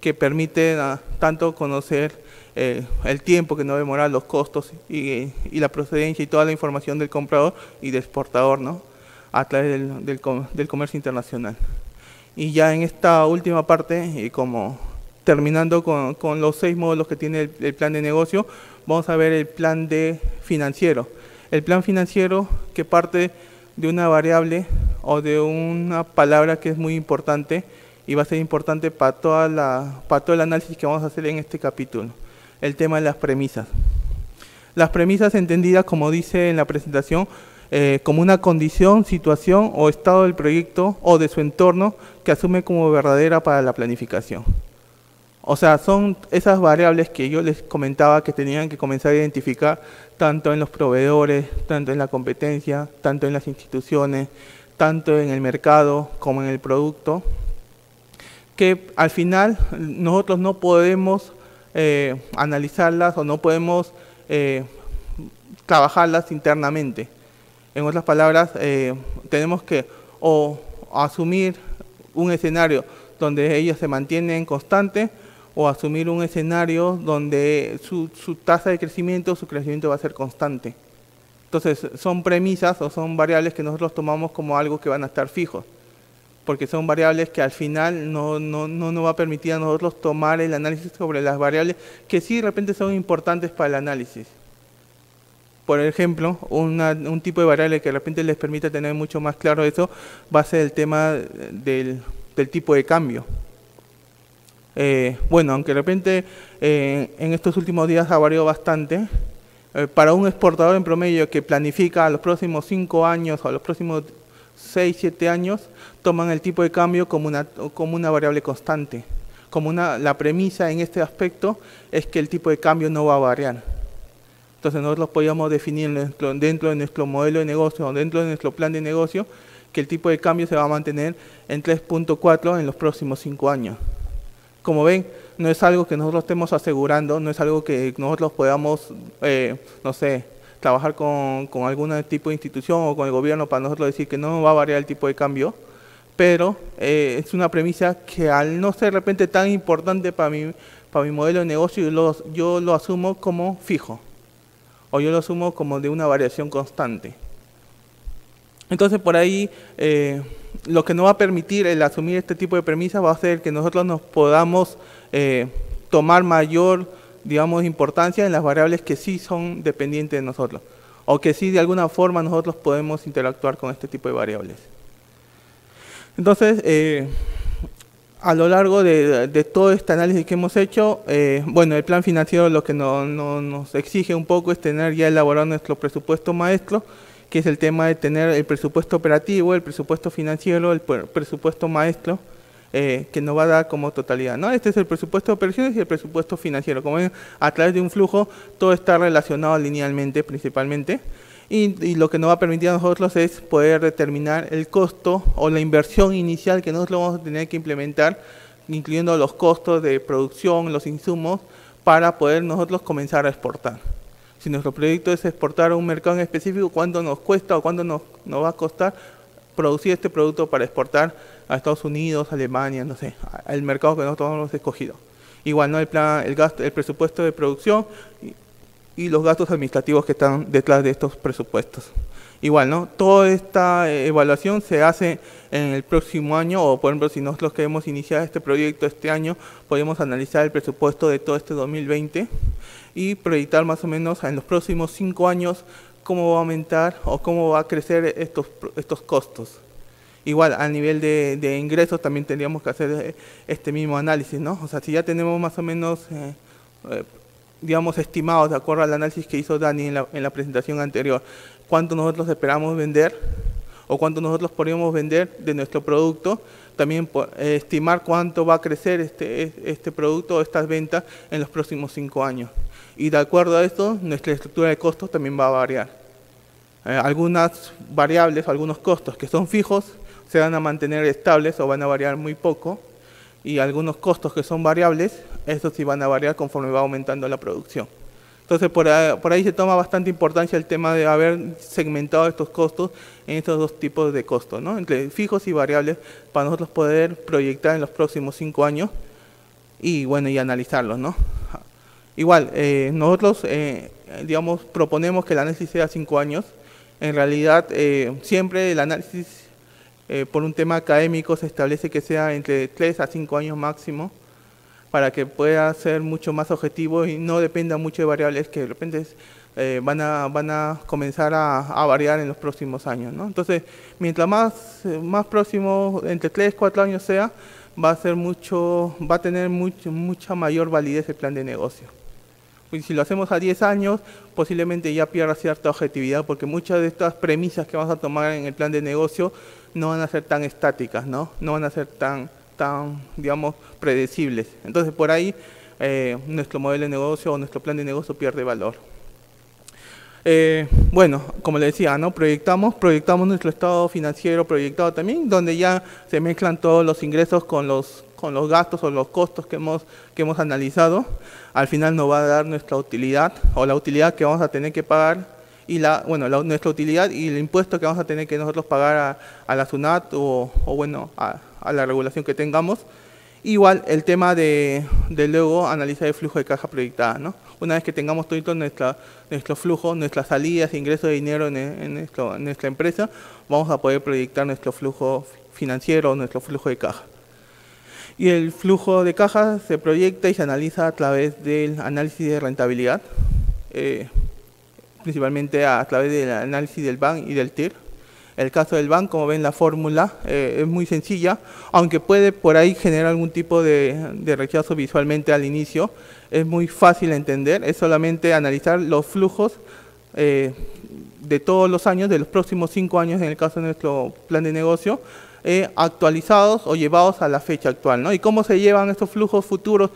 que permite tanto conocer eh, el tiempo que no demora, los costos y, la procedencia y toda la información del comprador y del exportador, ¿no? A través del, del, comercio internacional. Y ya en esta última parte, y como terminando con, los seis módulos que tiene el plan de negocio, vamos a ver el plan de financiero. El plan financiero que parte de una variable o de una palabra que es muy importante y va a ser importante para, para todo el análisis que vamos a hacer en este capítulo. El tema de las premisas. Las premisas entendidas, como dice en la presentación, eh, como una condición, situación o estado del proyecto o de su entorno que asume como verdadera para la planificación. O sea, son esas variables que yo les comentaba que tenían que comenzar a identificar tanto en los proveedores, tanto en la competencia, tanto en las instituciones, tanto en el mercado como en el producto, que al final nosotros no podemos eh, analizarlas o no podemos eh, trabajarlas internamente. En otras palabras, eh, tenemos que o asumir un escenario donde ellas se mantienen constantes o asumir un escenario donde su, tasa de crecimiento, su crecimiento va a ser constante. Entonces, son premisas o son variables que nosotros tomamos como algo que van a estar fijos, porque son variables que al final no, no, no nos va a permitir a nosotros tomar el análisis sobre las variables que sí de repente son importantes para el análisis. Por ejemplo, un tipo de variable que de repente les permite tener mucho más claro eso va a ser el tema del, del tipo de cambio. Eh, bueno, aunque de repente eh, en estos últimos días ha variado bastante, eh, para un exportador en promedio que planifica a los próximos 5 años o a los próximos 6, 7 años, toman el tipo de cambio como una, como una variable constante. Como una, la premisa en este aspecto es que el tipo de cambio no va a variar. Entonces nosotros podríamos definir dentro de nuestro modelo de negocio o dentro de nuestro plan de negocio que el tipo de cambio se va a mantener en 3.4 en los próximos 5 años. Como ven, no es algo que nosotros estemos asegurando, no es algo que nosotros podamos, eh, no sé, trabajar con, con algún tipo de institución o con el gobierno para nosotros decir que no va a variar el tipo de cambio, pero eh, es una premisa que al no ser de repente tan importante para mi, para mi modelo de negocio, yo lo, asumo como fijo, o yo lo asumo como de una variación constante. Entonces por ahí... Eh, lo que nos va a permitir el asumir este tipo de premisas va a ser que nosotros nos podamos eh, tomar mayor, digamos, importancia en las variables que sí son dependientes de nosotros, o que sí de alguna forma nosotros podemos interactuar con este tipo de variables. Entonces, eh, a lo largo de, todo este análisis que hemos hecho, eh, bueno, el plan financiero lo que nos exige un poco es tener ya elaborado nuestro presupuesto maestro, que es el tema de tener el presupuesto operativo, el presupuesto financiero, el presupuesto maestro, eh, que nos va a dar como totalidad. ¿no? Este es el presupuesto de operaciones y el presupuesto financiero. Como ven, a través de un flujo todo está relacionado linealmente principalmente. Y, lo que nos va a permitir a nosotros es poder determinar el costo o la inversión inicial que nosotros vamos a tener que implementar, incluyendo los costos de producción, los insumos, para poder nosotros comenzar a exportar. Si nuestro proyecto es exportar a un mercado en específico, ¿cuánto nos cuesta o cuánto nos, nos va a costar producir este producto para exportar a Estados Unidos, Alemania, no sé, al mercado que nosotros hemos escogido. Igual, ¿no? El, plan, el, gasto, el presupuesto de producción y, los gastos administrativos que están detrás de estos presupuestos. Igual, ¿no? Toda esta evaluación se hace en el próximo año, o por ejemplo, si nosotros queremos iniciar este proyecto este año, podemos analizar el presupuesto de todo este 2020 y proyectar más o menos en los próximos cinco años cómo va a aumentar o cómo va a crecer estos, estos costos. Igual, a nivel de, ingresos también tendríamos que hacer eh, este mismo análisis, ¿no? O sea, si ya tenemos más o menos, eh, eh, digamos, estimados, de acuerdo al análisis que hizo Dani en la, en presentación anterior, cuánto nosotros esperamos vender o cuánto nosotros podríamos vender de nuestro producto, también estimar cuánto va a crecer este, este producto o estas ventas en los próximos cinco años. Y de acuerdo a esto, nuestra estructura de costos también va a variar. algunas variables, algunos costos que son fijos, se van a mantener estables o van a variar muy poco y algunos costos que son variables, esos sí van a variar conforme va aumentando la producción. Entonces por ahí, se toma bastante importancia el tema de haber segmentado estos costos en estos dos tipos de costos, ¿no? entre fijos y variables, para nosotros poder proyectar en los próximos cinco años y bueno y analizarlos. ¿no? Igual, eh, nosotros eh, digamos proponemos que el análisis sea cinco años. En realidad eh, siempre el análisis eh, por un tema académico se establece que sea entre 3 a 5 años máximo para que pueda ser mucho más objetivo y no dependa mucho de variables que de repente eh, van, a, van a comenzar a, variar en los próximos años. ¿no? Entonces, mientras más, más próximo, entre 3 y 4 años sea, va a, ser mucho, va a tener mucho, mucha mayor validez el plan de negocio. Y si lo hacemos a 10 años, posiblemente ya pierda cierta objetividad, porque muchas de estas premisas que vamos a tomar en el plan de negocio no van a ser tan estáticas, ¿no? No van a ser tan, tan digamos, predecibles. Entonces, por ahí eh, nuestro modelo de negocio o nuestro plan de negocio pierde valor. Eh, bueno, como le decía, ¿no? proyectamos, proyectamos nuestro estado financiero proyectado también, donde ya se mezclan todos los ingresos con los, con los gastos o los costos que hemos, que hemos analizado. Al final nos va a dar nuestra utilidad o la utilidad que vamos a tener que pagar y la, bueno, nuestra utilidad y el impuesto que vamos a tener que nosotros pagar a, la SUNAT o, bueno, a, la regulación que tengamos. Igual el tema de, luego analizar el flujo de caja proyectada. ¿no? Una vez que tengamos todo nuestra, nuestro flujo, nuestras salidas, ingresos de dinero en, en, nuestra empresa, vamos a poder proyectar nuestro flujo financiero, nuestro flujo de caja. Y el flujo de caja se proyecta y se analiza a través del análisis de rentabilidad. Eh, principalmente a, través del análisis del BAN y del TIR. El caso del BAN, como ven la fórmula, eh, es muy sencilla, aunque puede por ahí generar algún tipo de, rechazo visualmente al inicio, es muy fácil de entender, es solamente analizar los flujos eh, de todos los años, de los próximos cinco años en el caso de nuestro plan de negocio, eh, actualizados o llevados a la fecha actual. ¿no? ¿Y cómo se llevan estos flujos futuros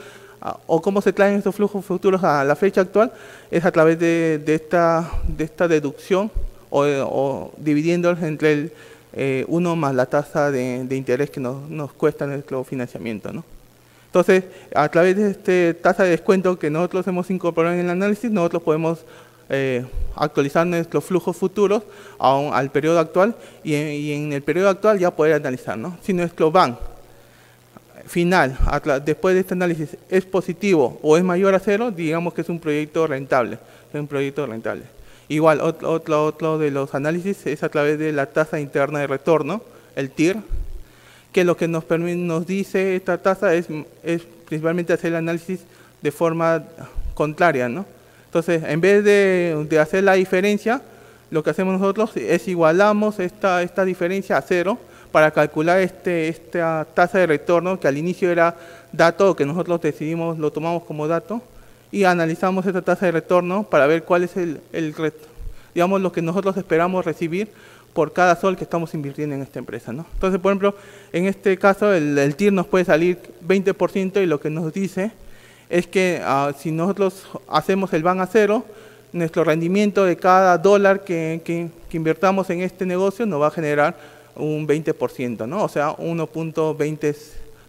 o cómo se traen estos flujos futuros a la fecha actual, es a través de, esta, de esta deducción o, dividiéndolos entre el eh, uno más la tasa de, interés que nos, cuesta nuestro financiamiento. ¿no? Entonces, a través de esta tasa de descuento que nosotros hemos incorporado en el análisis, nosotros podemos eh, actualizar nuestros flujos futuros al periodo actual y en, el periodo actual ya poder analizar. ¿no? Si nuestro BAN final, después de este análisis, es positivo o es mayor a cero, digamos que es un proyecto rentable. Es un proyecto rentable. Igual, otro, otro, de los análisis es a través de la tasa interna de retorno, el TIR, que lo que nos, nos dice esta tasa es, es principalmente hacer el análisis de forma contraria. ¿no? Entonces, en vez de, de hacer la diferencia, lo que hacemos nosotros es igualamos esta, esta diferencia a cero, para calcular este, esta tasa de retorno que al inicio era dato que nosotros decidimos, lo tomamos como dato y analizamos esta tasa de retorno para ver cuál es el, el digamos, lo que nosotros esperamos recibir por cada sol que estamos invirtiendo en esta empresa. ¿no? Entonces, por ejemplo, en este caso el, TIR nos puede salir 20% y lo que nos dice es que ah, si nosotros hacemos el van a cero, nuestro rendimiento de cada dólar que, que, invertamos en este negocio nos va a generar un 20%, ¿no? o sea, 1.20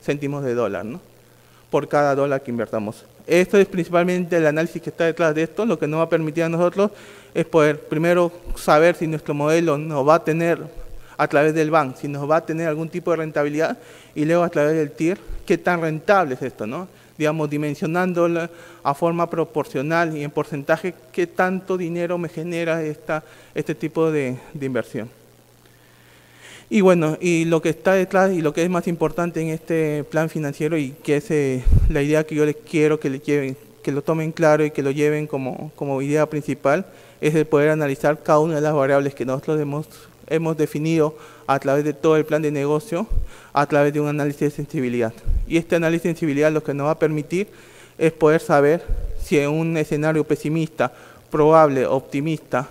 céntimos de dólar ¿no? por cada dólar que invertamos. Esto es principalmente el análisis que está detrás de esto, lo que nos va a permitir a nosotros es poder primero saber si nuestro modelo nos va a tener a través del BAN, si nos va a tener algún tipo de rentabilidad y luego a través del TIR, qué tan rentable es esto, ¿no? Digamos, dimensionando a forma proporcional y en porcentaje, qué tanto dinero me genera esta, este tipo de, inversión. Y bueno, y lo que está detrás y lo que es más importante en este plan financiero y que es eh, la idea que yo les quiero que le lleven, que lo tomen claro y que lo lleven como, idea principal, es el poder analizar cada una de las variables que nosotros hemos, hemos definido a través de todo el plan de negocio, a través de un análisis de sensibilidad. Y este análisis de sensibilidad lo que nos va a permitir es poder saber si en un escenario pesimista, probable, optimista,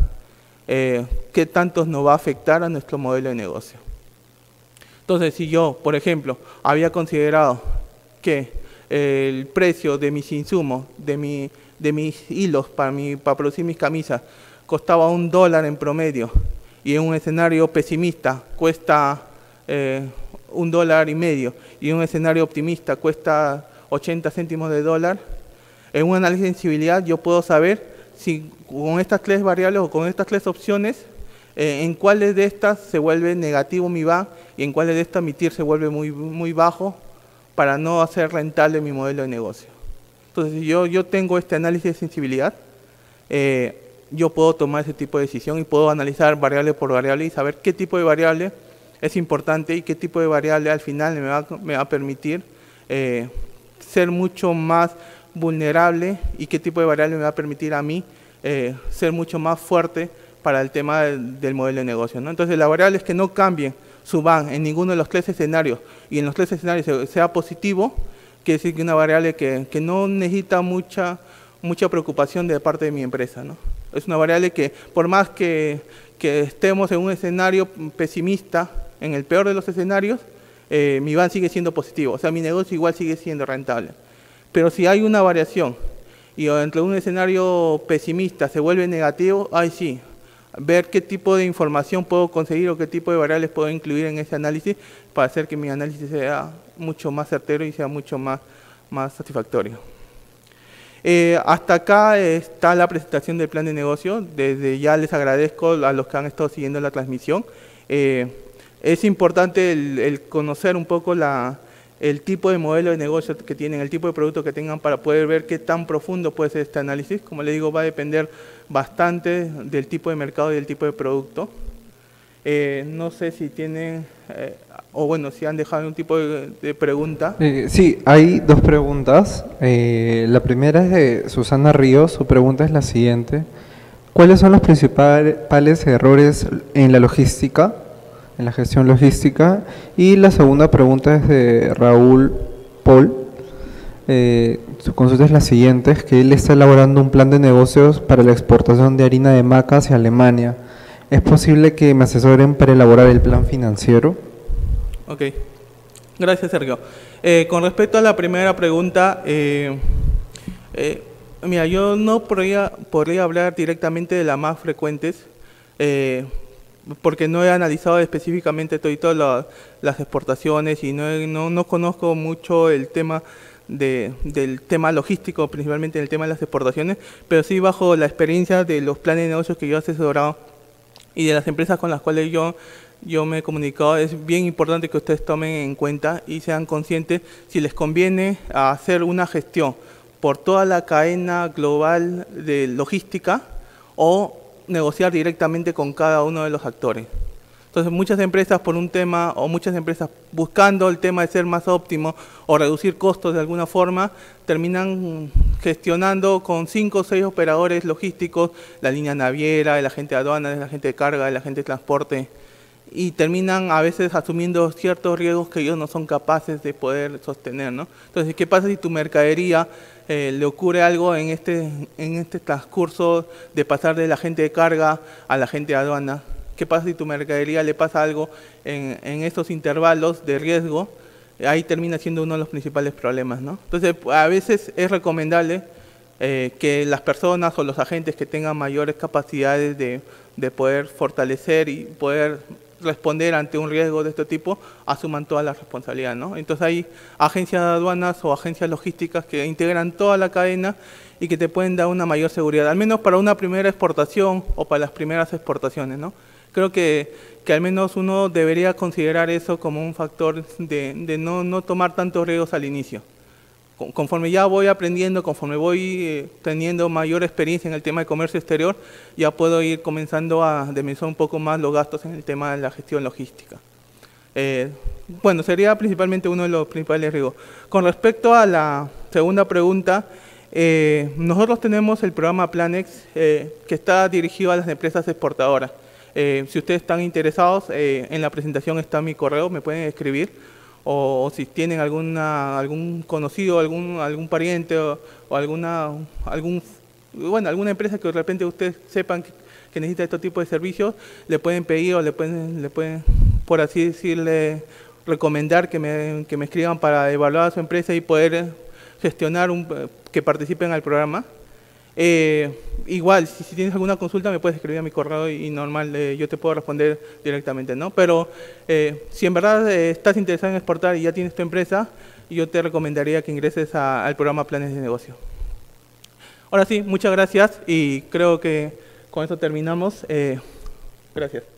eh, qué tanto nos va a afectar a nuestro modelo de negocio. Entonces, si yo, por ejemplo, había considerado que el precio de mis insumos, de mi de mis hilos para, mi, para producir mis camisas costaba un dólar en promedio y en un escenario pesimista cuesta eh, un dólar y medio y en un escenario optimista cuesta 80 céntimos de dólar, en un análisis de sensibilidad yo puedo saber si con estas tres variables o con estas tres opciones, eh, en cuáles de estas se vuelve negativo mi va y en cuáles de estas mi TIR se vuelve muy, muy bajo para no hacer rentable mi modelo de negocio. Entonces, yo, yo tengo este análisis de sensibilidad, eh, yo puedo tomar ese tipo de decisión y puedo analizar variable por variable y saber qué tipo de variable es importante y qué tipo de variable al final me va, me va a permitir eh, ser mucho más vulnerable y qué tipo de variable me va a permitir a mí eh, ser mucho más fuerte para el tema del, modelo de negocio. ¿no? Entonces, la variable es que no cambien su van en ninguno de los tres escenarios y en los tres escenarios sea positivo, quiere decir que una variable que, no necesita mucha, mucha preocupación de parte de mi empresa. ¿no? Es una variable que por más que, que, estemos en un escenario pesimista, en el peor de los escenarios, eh, mi van sigue siendo positivo, o sea, mi negocio igual sigue siendo rentable. Pero si hay una variación y entre un escenario pesimista se vuelve negativo, ahí sí, ver qué tipo de información puedo conseguir o qué tipo de variables puedo incluir en ese análisis para hacer que mi análisis sea mucho más certero y sea mucho más, más satisfactorio. Eh, hasta acá está la presentación del plan de negocio. Desde ya les agradezco a los que han estado siguiendo la transmisión. Eh, es importante el, conocer un poco la, el tipo de modelo de negocio que tienen, el tipo de producto que tengan para poder ver qué tan profundo puede ser este análisis. Como les digo, va a depender bastante del tipo de mercado y del tipo de producto. Eh, no sé si tienen, eh, o bueno, si han dejado un tipo de, pregunta. Eh, sí, hay dos preguntas. la primera es de Susana Ríos. Su pregunta es la siguiente. ¿Cuáles son los principales errores en la logística, en la gestión logística? Y la segunda pregunta es de Raúl Paul. su consulta es la siguiente, es que él está elaborando un plan de negocios para la exportación de harina de maca hacia Alemania. ¿Es posible que me asesoren para elaborar el plan financiero? Ok, gracias Sergio. Eh, con respecto a la primera pregunta, eh, eh, mira, yo no podría, hablar directamente de las más frecuentes, porque no he analizado específicamente todas las exportaciones y no, no, conozco mucho el tema de, del tema logístico, principalmente el tema de las exportaciones, pero sí bajo la experiencia de los planes de negocios que yo he asesorado y de las empresas con las cuales yo, yo me he comunicado, es bien importante que ustedes tomen en cuenta y sean conscientes si les conviene hacer una gestión por toda la cadena global de logística o negociar directamente con cada uno de los actores. Entonces muchas empresas por un tema o muchas empresas buscando el tema de ser más óptimo o reducir costos de alguna forma, terminan gestionando con cinco o seis operadores logísticos, la línea naviera, el agente de aduanas, el agente de carga, el agente de transporte, y terminan a veces asumiendo ciertos riesgos que ellos no son capaces de poder sostener. ¿no? Entonces, ¿qué pasa si tu mercadería eh, le ocurre algo en este, en este transcurso de pasar de la gente de carga a la gente de aduana? ¿Qué pasa si tu mercadería le pasa algo en, en esos intervalos de riesgo? Ahí termina siendo uno de los principales problemas. ¿no? Entonces, a veces es recomendable eh, que las personas o los agentes que tengan mayores capacidades de, de poder fortalecer y poder responder ante un riesgo de este tipo, asuman toda la responsabilidad. ¿no? Entonces hay agencias de aduanas o agencias logísticas que integran toda la cadena y que te pueden dar una mayor seguridad, al menos para una primera exportación o para las primeras exportaciones. ¿no? Creo que, que al menos uno debería considerar eso como un factor de, de no, no tomar tantos riesgos al inicio conforme ya voy aprendiendo, conforme voy eh, teniendo mayor experiencia en el tema de comercio exterior, ya puedo ir comenzando a dimensionar un poco más los gastos en el tema de la gestión logística. Eh, bueno, sería principalmente uno de los principales riesgos. Con respecto a la segunda pregunta, eh, nosotros tenemos el programa Planex que está dirigido a las empresas exportadoras. si ustedes están interesados, en la presentación está mi correo, me pueden escribir o, si tienen alguna, algún conocido, algún, algún pariente o, alguna, algún, bueno, alguna empresa que de repente ustedes sepan que, necesita este tipo de servicios, le pueden pedir o le pueden, le pueden por así decirle, recomendar que me, que me escriban para evaluar a su empresa y poder gestionar un, que participen al programa. Eh, igual, si, tienes alguna consulta me puedes escribir a mi correo y, normal eh, yo te puedo responder directamente, ¿no? Pero eh, si en verdad estás interesado en exportar y ya tienes tu empresa, yo te recomendaría que ingreses al programa Planes de Negocio. Ahora sí, muchas gracias y creo que con eso terminamos. gracias.